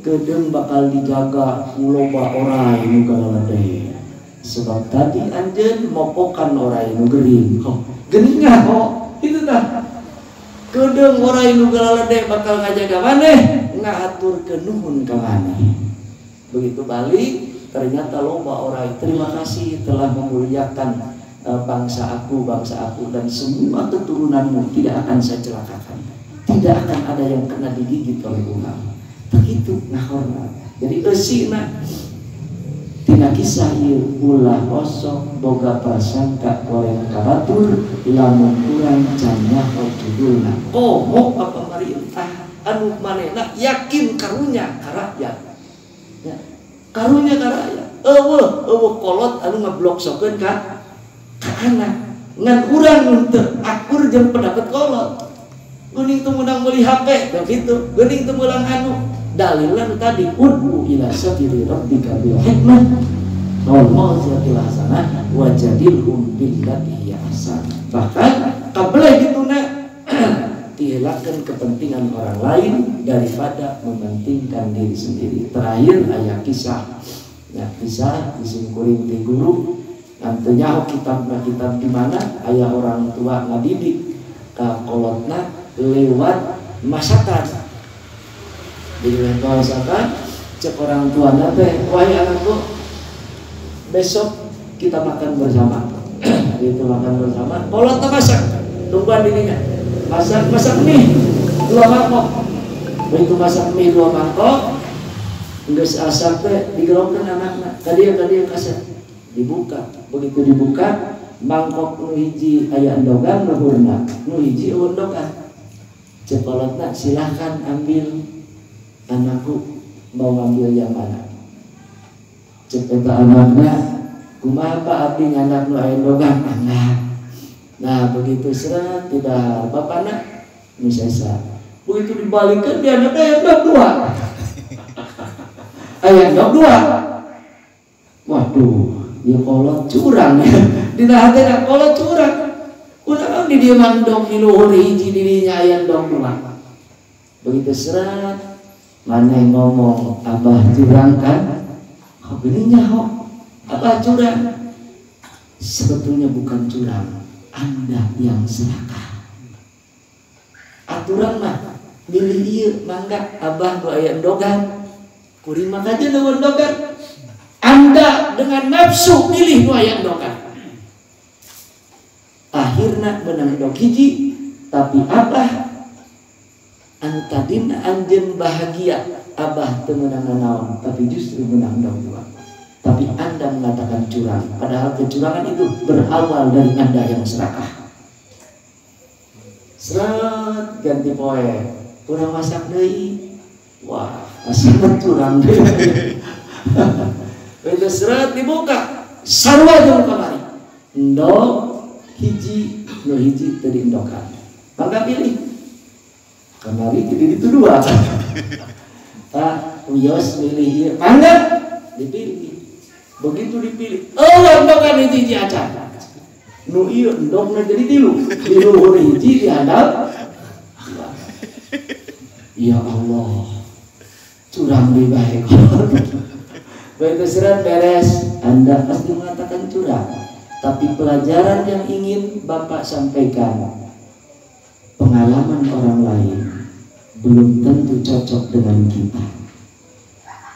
kedeng bakal dijaga loba orai nu galalade sebab tadi anjen mopokan orai nu gering oh, kok itu dah. Kedeng orai nu galalade bakal ngajaga maneh ngatur ke nuhun ka maneh begitu balik ternyata loba orai. Terima kasih telah memuliakan uh, bangsa aku bangsa aku dan semua keturunanmu. Tidak akan saya celakakan tidak akan ada yang kena digigit oleh ular begitu nah hormat. Jadi esina tina kisah ieu ulah kosong boga prasangka goreng kabatur lamun kurang canya judulna komo apa pemerintah anu manehna yakin karunya ka rakyat ya. karunya ka rakyat eueuh eueuh kolot anu ngabloksokeun ka ka anak. Ngan urang untuk akur jeung pendapat kolot Guning menang beli HP begitu. Guning mulang anu. Dalilan tadi udhu ila sabili rabbika bil hikmah wal mau'izatil hasanah wa jadilhum billati ahsan. Bahkan kabeh gitu na (clears throat) dihilangkan kepentingan orang lain daripada mementingkan diri sendiri. Terakhir ayat kisah ya kisah disingkuring di guru nantinya kitab kitab di mana ayah orang tua ngadidik ke kolotna lewat masakan jadi lewat masakan cek orang tua nate wahai anakku besok kita makan bersama. (clears throat) Itu makan bersama kalau tak masak? Tungguan dirinya masak masak mie dua mangkok. Begitu masak mie dua mangkok nggak asap teh digerokkan anak-anak tadi yang tadi yang kasih dibuka. Begitu dibuka mangkok nu hiji aya endogan nuhurna nu hiji endogan nak silahkan ambil anakku mau ambil yang mana? Cepeta anaknya kumaha pak abdi anak nu dogang? Anak (laughs) nah begitu seret tidak bapak nak? Misesa begitu dibalikkan dia anak ayam dok dua. (laughs) Ayam dok dua. Waduh ya kolot curang. (laughs) Di hati kolot curang Udah di dia mandong di luhur hiji ayam dong dua. Begitu serat, mana yang ngomong abah curang kan? Kok belinya kok? Abah curang. Sebetulnya bukan curang, anda yang serakah. Aturan mah, milih iya, mangga abah bu ayam dogan. Kurima aja lawan dogan. Anda dengan nafsu pilih nu ayam dogan akhirnya menang dok hiji tapi abah antadina anjen bahagia abah temenang naon tapi justru menang dok dua. Tapi anda mengatakan curang padahal kecurangan itu berawal dari anda yang serakah. Serat ganti poe. Kurang masak deh wah asal curang deh (laughs) Begitu serat dibuka. Sarwa jauh kamari ndok hiji no hiji tadi indokan maka pilih. Kamari jadi itu dua. Pak (laughs) uyos milih mangga dipilih. Begitu dipilih. Oh endokan hiji acan nu iya endokna jadi tilu. Di luhur hiji dihandap ya Allah. Curang di baik. (laughs) Begitu serat beres. Anda pasti mengatakan curang tapi pelajaran yang ingin Bapak sampaikan pengalaman orang lain belum tentu cocok dengan kita.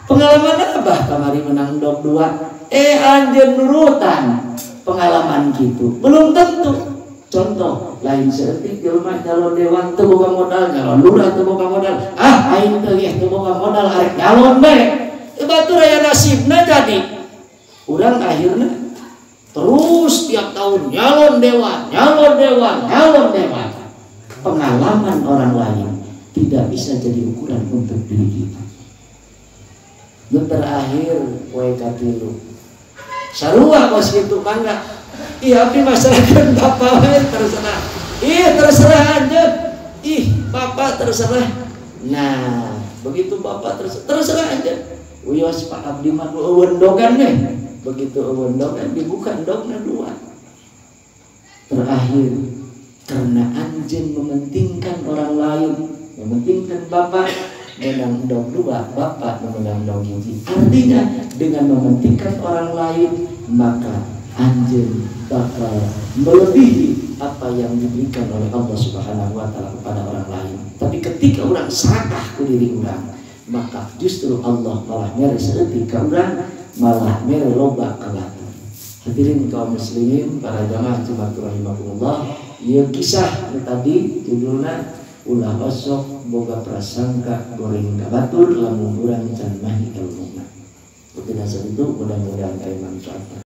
Pengalaman apa? Kamari menang dok dua. Eh anjen nurutan. Pengalaman gitu. Belum tentu. Contoh lain seperti di rumah calon dewan teu boga modal calon lurah teu boga modal. Ah ge teu boga modal arek calon bae. Batur aya nasibna jadi. Urang akhirnya terus tiap tahun nyalon dewan nyalon dewan nyalon dewan pengalaman orang lain tidak bisa jadi ukuran untuk diri kita. Yang terakhir poe katilu. Sarua kos gitu mangga iya tapi masyarakat bapak we terserah. Ih terserah aja. Ih bapak terserah. Nah begitu bapak terserah terserah aja. Uyos Pak Abdi mah wendogan deh begitu wendogan dibuka endoknya dua. Terakhir karena anjing mementingkan orang lain mementingkan bapak menang dong dua bapak menang dong hiji artinya dengan mementingkan orang lain maka anjing bakal melebihi apa yang diberikan oleh Allah Subhanahu wa taala kepada orang lain. Tapi ketika orang sakah ke diri orang maka justru Allah malah seeutik ka urang malah mere loba ka batur hadirin kaum muslimin para jamaah Jumat rahimakumullah ieu kisah tadi judulna ulah osok boga prasangka goreng ka batur lamun urang can mahi ilmu Untuk itu mudah-mudahan kalian manfaat